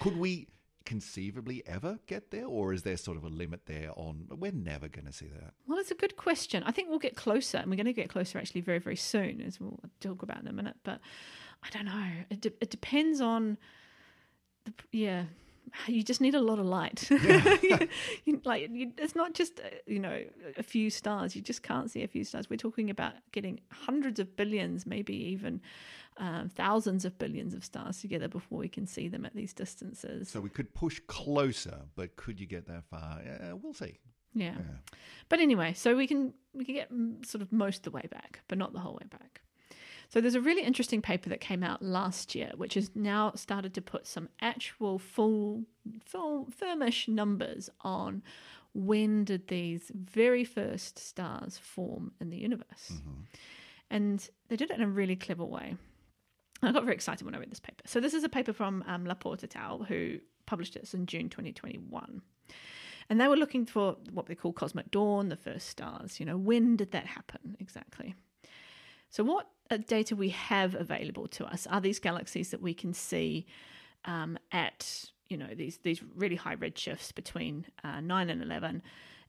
Could we conceivably ever get there, or is there sort of a limit there on? We're never going to see that. Well, it's a good question. I think we'll get closer, and we're going to get closer actually very, very soon, as we'll talk about in a minute. But I don't know. It, de- it depends on the, yeah, you just need a lot of light. You- like you, it's not just uh, you know a few stars. You just can't see a few stars. We're talking about getting hundreds of billions, maybe even um, thousands of billions of stars together before we can see them at these distances. So we could push closer, but could you get that far? Uh, we'll see. yeah. Yeah. But anyway, so we can we can get sort of most of the way back, but not the whole way back. So there's a really interesting paper that came out last year, which has now started to put some actual full, full firmish numbers on when did these very first stars form in the universe, and they did it in a really clever way. I got very excited when I read this paper. So this is a paper from um, Laporte et al., who published this in June 2021. And they were looking for what they call cosmic dawn, the first stars. You know, when did that happen exactly? So, what uh, data we have available to us are these galaxies that we can see um, at, you know, these these really high redshifts between uh, nine and eleven,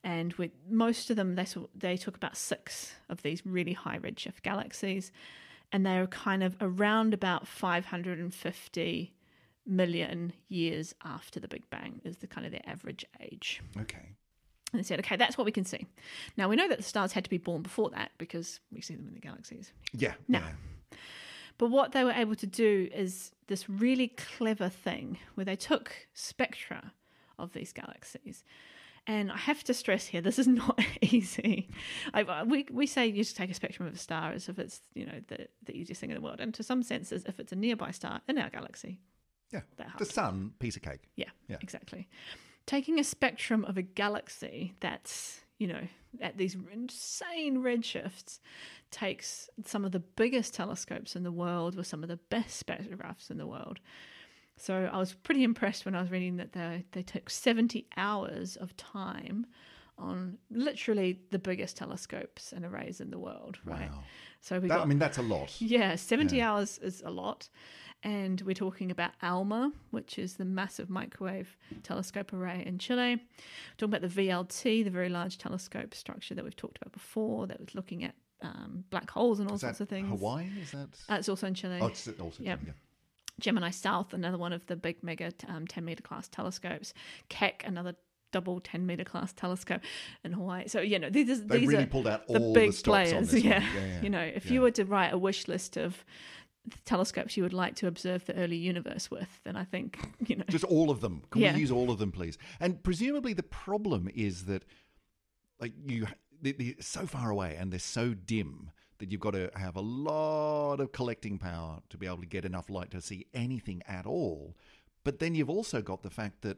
and with most of them, they they took about six of these really high redshift galaxies, and they are kind of around about five hundred and fifty million years after the Big Bang is the kind of their average age. Okay. And they said, okay, that's what we can see. Now we know that the stars had to be born before that because we see them in the galaxies. Yeah. No. yeah. But what they were able to do is this really clever thing where they took spectra of these galaxies. And I have to stress here, this is not easy. I, we, we say you just take a spectrum of a star as if it's, you know, the, the easiest thing in the world. And to some senses, if it's a nearby star in our galaxy, Yeah. The sun, piece of cake. Yeah, Yeah. exactly. Taking a spectrum of a galaxy that's, you know, at these insane redshifts takes some of the biggest telescopes in the world with some of the best spectrographs in the world. So I was pretty impressed when I was reading that they they took 70 hours of time on literally the biggest telescopes and arrays in the world, right? Wow. So we That, got I mean, that's a lot. yeah, 70 hours is a lot. And we're talking about ALMA, which is the massive microwave telescope array in Chile. We're talking about the VLT, the very large telescope structure that we've talked about before, that was looking at um, black holes and all Is sorts of things. Hawaii? Is that? Uh, it's also in Chile. oh, it's also. Yep. Yeah. Gemini South, another one of the big mega um, 10 meter class telescopes. Keck, another double 10 meter class telescope in Hawaii. So, you know, these, are- They these really are pulled out the big the players. this yeah. Yeah, yeah. You know, if Yeah. you were to write a wish list of the telescopes you would like to observe the early universe with, then I think, you know, Just all of them. Can Yeah. we use all of them, please? And presumably, the problem is that, like, you they, they're so far away and they're so dim that you've got to have a lot of collecting power to be able to get enough light to see anything at all. But then you've also got the fact that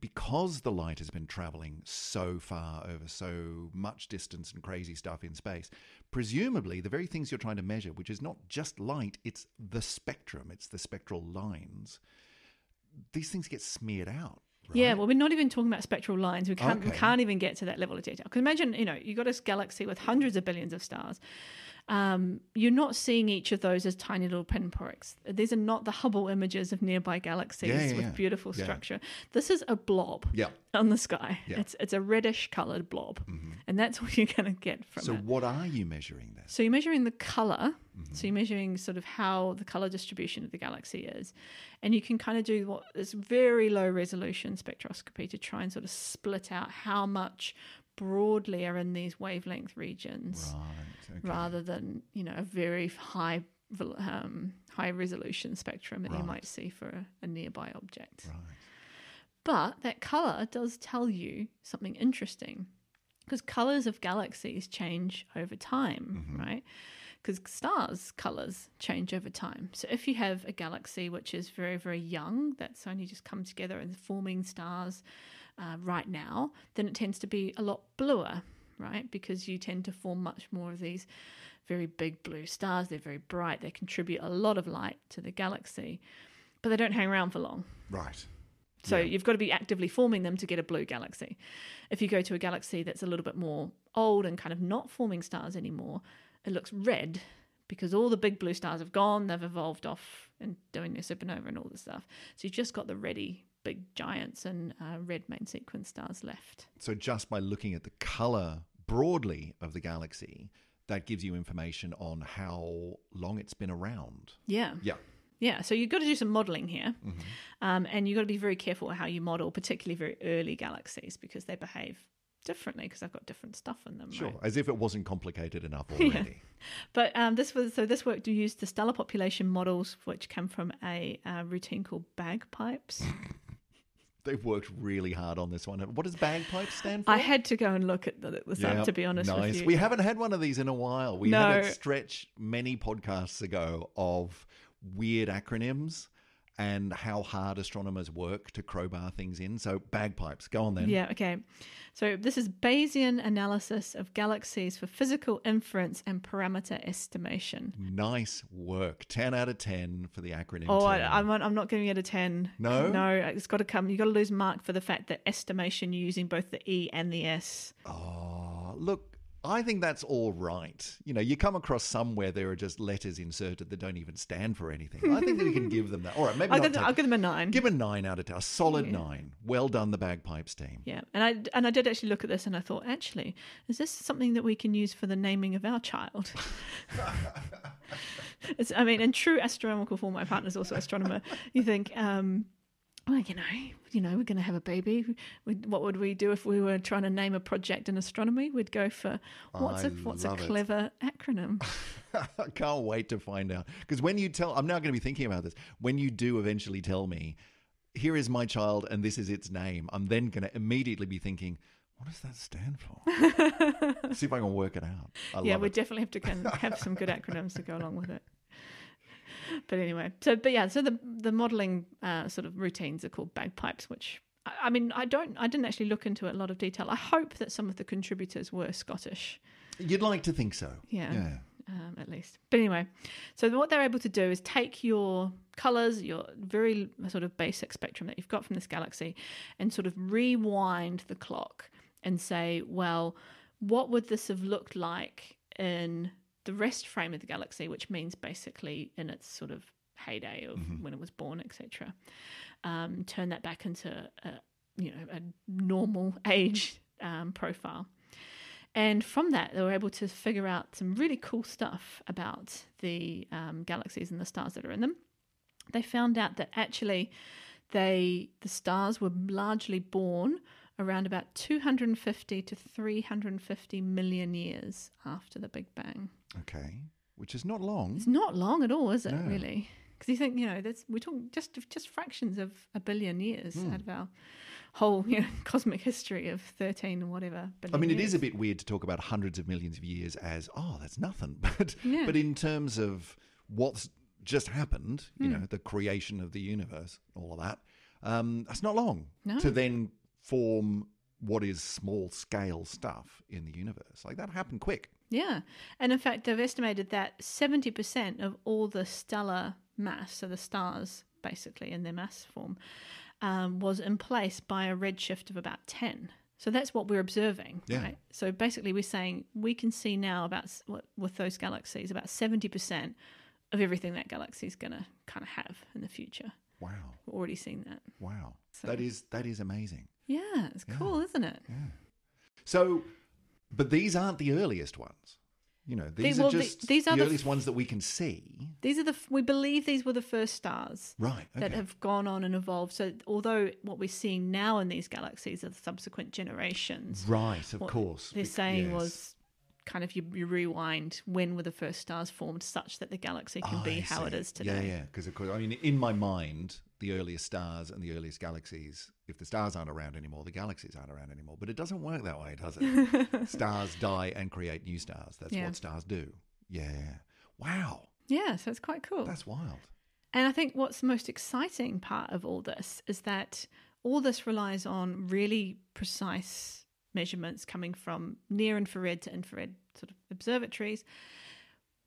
because the light has been traveling so far over so much distance and crazy stuff in space, presumably the very things you're trying to measure, which is not just light, it's the spectrum, it's the spectral lines, these things get smeared out. Right? Yeah, well, we're not even talking about spectral lines. We can't, we can't even get to that level of detail. Because imagine, you know, you've got this galaxy with hundreds of billions of stars. Um, you're not seeing each of those as tiny little pinpricks. These are not the Hubble images of nearby galaxies Yeah, yeah, with yeah. beautiful structure. This is a blob Yeah. on the sky. Mm-hmm. It's it's a reddish coloured blob, and that's what you're going to get from So it. So, what are you measuring then? So you're measuring the color. Mm-hmm. So you're measuring sort of how the color distribution of the galaxy is, and you can kind of do what is very low resolution spectroscopy to try and sort of split out how much broadly are in these wavelength regions, Right. Okay. rather than you know a very high um, high resolution spectrum that you might see for a, a nearby object. Right. But that color does tell you something interesting because colors of galaxies change over time, right? Because stars' colors change over time. So if you have a galaxy which is very, very young, that's only just come together and forming stars uh, right now, then it tends to be a lot bluer, right? Because you tend to form much more of these very big blue stars. They're very bright. They contribute a lot of light to the galaxy, but they don't hang around for long. Right. So you've got to be actively forming them to get a blue galaxy. If you go to a galaxy that's a little bit more old and kind of not forming stars anymore, it looks red because all the big blue stars have gone. They've evolved off and doing their supernova and all this stuff. So you've just got the reddy big giants and uh, red main sequence stars left. So just by looking at the color broadly of the galaxy, that gives you information on how long it's been around. Yeah. Yeah. Yeah, so you've got to do some modeling here, Mm-hmm. um, and you've got to be very careful how you model, particularly very early galaxies, because they behave differently because they've got different stuff in them. Sure, right? as if it wasn't complicated enough already. But um, this was so this work used the stellar population models, which come from a uh, routine called bagpipes. They've worked really hard on this one. What does bagpipe stand for? I had to go and look at the- this Yeah, up to be honest nice. with you. We haven't had one of these in a while. We No. had a stretch many podcasts ago of weird acronyms and how hard astronomers work to crowbar things in. So bagpipes, go on then. Yeah, okay. So this is Bayesian analysis of galaxies for physical inference and parameter estimation. Nice work. Ten out of ten for the acronym. Oh. I, I'm, I'm not giving it a 10. No? No, it's got to come. You've got to lose mark for the fact that estimation, you're using both the E and the S. Oh, look, I think that's all right. You know, you come across somewhere there are just letters inserted that don't even stand for anything. I think that we can give them that. All right, maybe I'll not give, them, I'll give them a 9. Give a nine out of ten. A solid nine. Well done, the bagpipes team. yeah, and I and I did actually look at this and I thought, actually, is this something that we can use for the naming of our child? it's, I mean, in true astronomical form, my partner's also astronomer. You think, um, well, you know, you know, we're going to have a baby. We, what would we do if we were trying to name a project in astronomy? We'd go for what's I a what's a love it. clever acronym? I can't wait to find out. Because when you tell, I'm now going to be thinking about this. When you do eventually tell me, here is my child and this is its name, I'm then going to immediately be thinking, what does that stand for? See if I can work it out. I yeah, we it. definitely have to have some good acronyms to go along with it. But anyway, so but yeah, so the the modelling uh, sort of routines are called bagpipes, which I, I mean I don't I didn't actually look into it a lot of detail. I hope that some of the contributors were Scottish. You'd like to think so. Yeah. Yeah. um, at least. But anyway, so what they're able to do is take your colors, your very sort of basic spectrum that you've got from this galaxy, and sort of rewind the clock and say, well, what would this have looked like in the rest frame of the galaxy, which means basically in its sort of heyday of when it was born, etc. Um, turn that back into a, you know a normal age um, profile. And from that, they were able to figure out some really cool stuff about the um, galaxies and the stars that are in them. They found out that actually, they the stars were largely born around about 250 to 350 million years after the Big Bang. Okay. Which is not long. It's not long at all, is it? No. Really? Because you think you know, that's we're talking just just fractions of a billion years Hmm. out of our whole you know, cosmic history of 13 or whatever. Billion I mean, it years. is a bit weird to talk about hundreds of millions of years as, oh, that's nothing. But, Yeah. but in terms of what's just happened, you Hmm. know, the creation of the universe, all of that, um, that's not long No. to then form what is small scale stuff in the universe. Like that happened quick. Yeah. And in fact, they've estimated that 70% of all the stellar mass, so the stars basically in their mass form, um, was in place by a redshift of about 10. So that's what we're observing, Yeah. right? So basically, we're saying we can see now about what- with those galaxies about 70% of everything that galaxy is going to kind of have in the future. Wow. We're already seeing that. Wow. So- That is that is amazing. Yeah, it's cool, isn't it? Yeah. So, but these aren't the earliest ones. You know, these well, are the- just these the are the earliest f- ones that we can see. These are the we believe these were the first stars. Right. that have gone on and evolved. So, although what we're seeing now in these galaxies are the subsequent generations, Right, of course. they're saying yes. was kind of you, you rewind when were the first stars formed, such that the galaxy can be oh, how it is today. Yeah, yeah. Because of course, I mean, in my mind, the earliest stars and the earliest galaxies. If the stars aren't around anymore, the galaxies aren't around anymore. But it doesn't work that way, does it? stars die and create new stars. That's Yeah. what stars do. Yeah. Wow. Yeah, so it's quite cool. That's wild. And I think what's the most exciting part of all this is that all this relies on really precise measurements coming from near infrared to infrared sort of observatories.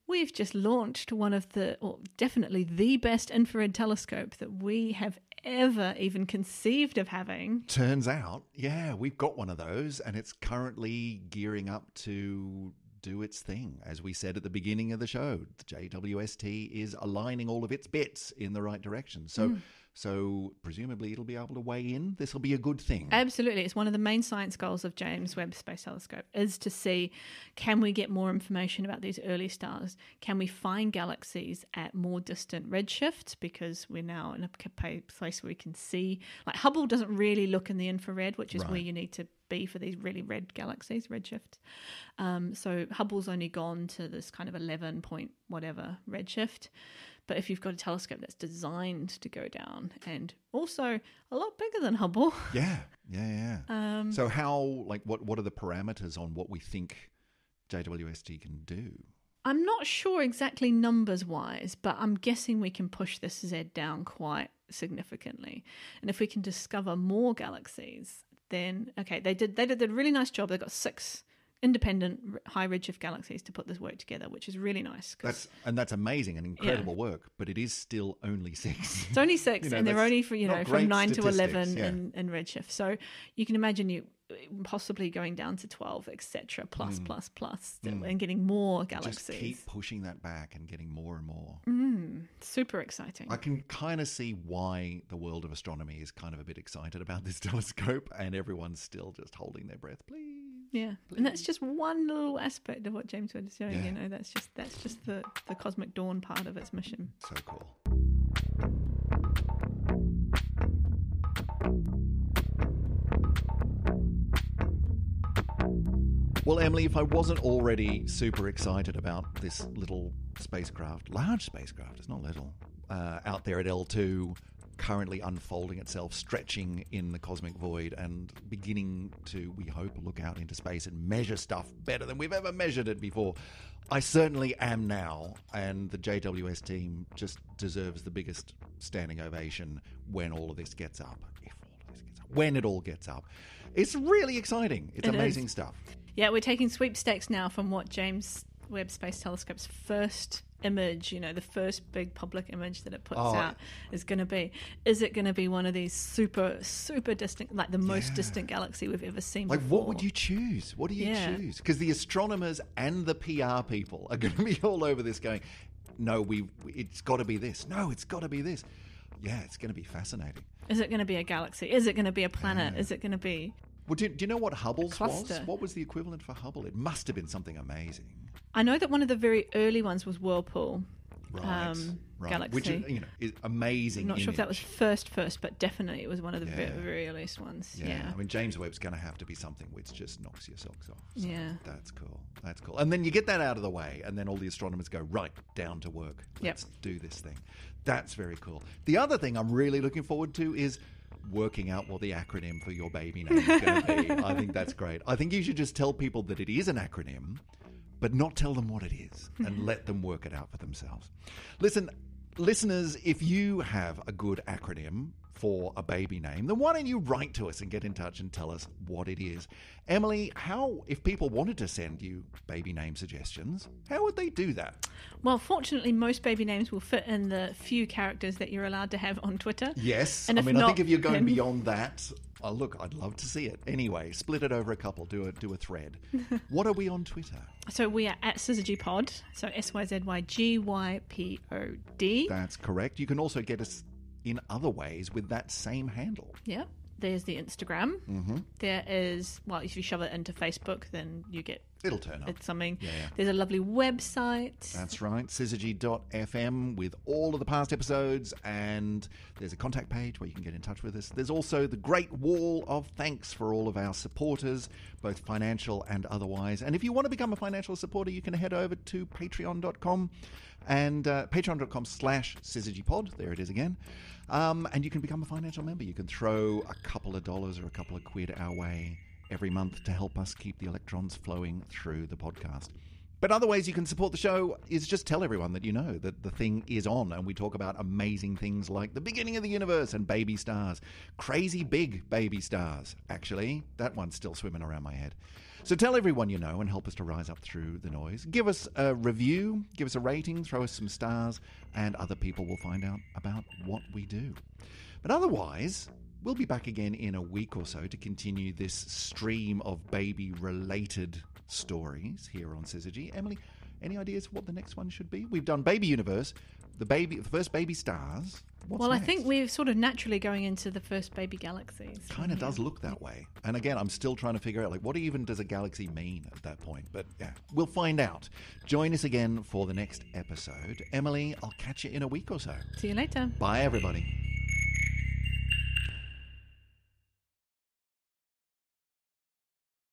We've just launched one of the, or definitely the best infrared telescope that we have ever even conceived of having. Turns out, yeah, we've got one of those, and it's currently gearing up to do its thing. As we said at the beginning of the show, the JWST is aligning all of its bits in the right direction. So, hmm. So presumably it'll be able to weigh in. This will be a good thing. Absolutely. It's one of the main science goals of James Webb Space Telescope is to see can we get more information about these early stars? Can we find galaxies at more distant redshifts because we're now in a place where we can see like Hubble doesn't really look in the infrared, which is Right. where you need to be for these really red galaxies, redshifts. Um, so Hubble's only gone to this kind of 11 point whatever redshift. But if you've got a telescope that's designed to go down and also a lot bigger than Hubble, Yeah, yeah, yeah. um, so how, like, what what are the parameters on what we think JWST can do? I'm not sure exactly numbers wise, but I'm guessing we can push this Z down quite significantly. And if we can discover more galaxies, then okay, they did they did a really nice job. They got six independent high redshift galaxies to put this work together, which is really nice. That's and that's amazing and incredible work, but it is still only six. It's only six, You know, and they're only for you know from nine to eleven yeah. in, in redshift. So you can imagine you possibly going down to twelve, etc., plus, plus, plus, and getting more Mm. Just galaxies. keep pushing that back and getting more and more. Mm, super exciting. I can kind of see why the world of astronomy is kind of a bit excited about this telescope, and everyone's still just holding their breath. Please. Yeah, and that's just one little aspect of what James Webb is doing. Yeah. You know, that's just that's just the the cosmic dawn part of its mission. So cool. Well, Emily, if I wasn't already super excited about this little spacecraft, large spacecraft, it's not little, uh, out there at L2, currently unfolding itself, stretching in the cosmic void, and beginning to, we hope, look out into space and measure stuff better than we've ever measured it before. I certainly am now, and the JWS team just deserves the biggest standing ovation when all of this gets up. If all of this gets up. When it all gets up. It's really exciting. It's It is. amazing stuff. Yeah, we're taking sweepstakes now from what James Webb Space Telescope's first image, you know, the first big public image that it puts Oh. out is going to be. Is it going to be one of these super, super distant, like the most Yeah. distant galaxy we've ever seen Like, before? what would you choose? What do you Yeah. choose? Because the astronomers and the PR people are going to be all over this going, no, we, it's got to be this. No, it's got to be this. Yeah, it's going to be fascinating. Is it going to be a galaxy? Is it going to be a planet? Is it going to be. Well, do, do you know what Hubble's was? What was the equivalent for Hubble? It must have been something amazing. I know that one of the very early ones was Whirlpool. Right. Um, right. Which, galaxy. is, you know, is amazing. I'm not sure if that was first, first, but definitely it was one of the Yeah. very, very earliest ones. Yeah. Yeah. I mean, James Webb's going to have to be something which just knocks your socks off. So Yeah. That's cool. That's cool. And then you get that out of the way, and then all the astronomers go, right, down to work. Yep. Let's do this thing. That's very cool. The other thing I'm really looking forward to is working out what the acronym for your baby name is going to be. I think that's great. I think you should just tell people that it is an acronym, but not tell them what it is and let them work it out for themselves. Listen, listeners, if you have a good acronym for a baby name, then why don't you write to us and get in touch and tell us what it is? Emily, how, if people wanted to send you baby name suggestions, how would they do that? Well, fortunately, most baby names will fit in the few characters that you're allowed to have on Twitter. Yes. And I if mean, I think if you're going beyond that, oh, look, I'd love to see it. Anyway, split it over a couple, do a, do a thread. what are we on Twitter? So we are at SyzygyPod. So S Y Z Y G Y P O D. That's correct. You can also get us in other ways with that same handle. Yeah. There's the Instagram. Mm-hmm. There is, well, if you shove it into Facebook, then you get It'll turn up. it's something. Yeah, yeah. There's a lovely website. That's right, syzygy.fm with all of the past episodes, and there's a contact page where you can get in touch with us. There's also the great wall of thanks for all of our supporters, both financial and otherwise. And if you want to become a financial supporter, you can head over to patreon.com and uh, patreon.com slash syzygypod. There it is again. Um, and you can become a financial member. You can throw a couple of dollars or a couple of quid our way every month to help us keep the electrons flowing through the podcast. But other ways you can support the show is just tell everyone that you know that the thing is on and we talk about amazing things like the beginning of the universe and baby stars. Crazy big baby stars, actually. That one's still swimming around my head. So tell everyone you know and help us to rise up through the noise. Give us a review, give us a rating, throw us some stars, and other people will find out about what we do. But otherwise, we'll be back again in a week or so to continue this stream of baby related stories here on Syzygy. Emily, any ideas what the next one should be? We've done Baby Universe, the baby the first baby stars, What's well, I think we're sort of naturally going into the first baby galaxies. kind of does look that way. And again, I'm still trying to figure out like what even does a galaxy mean at that point. But yeah, we'll find out. Join us again for the next episode. Emily, I'll catch you in a week or so. See you later. Bye, everybody.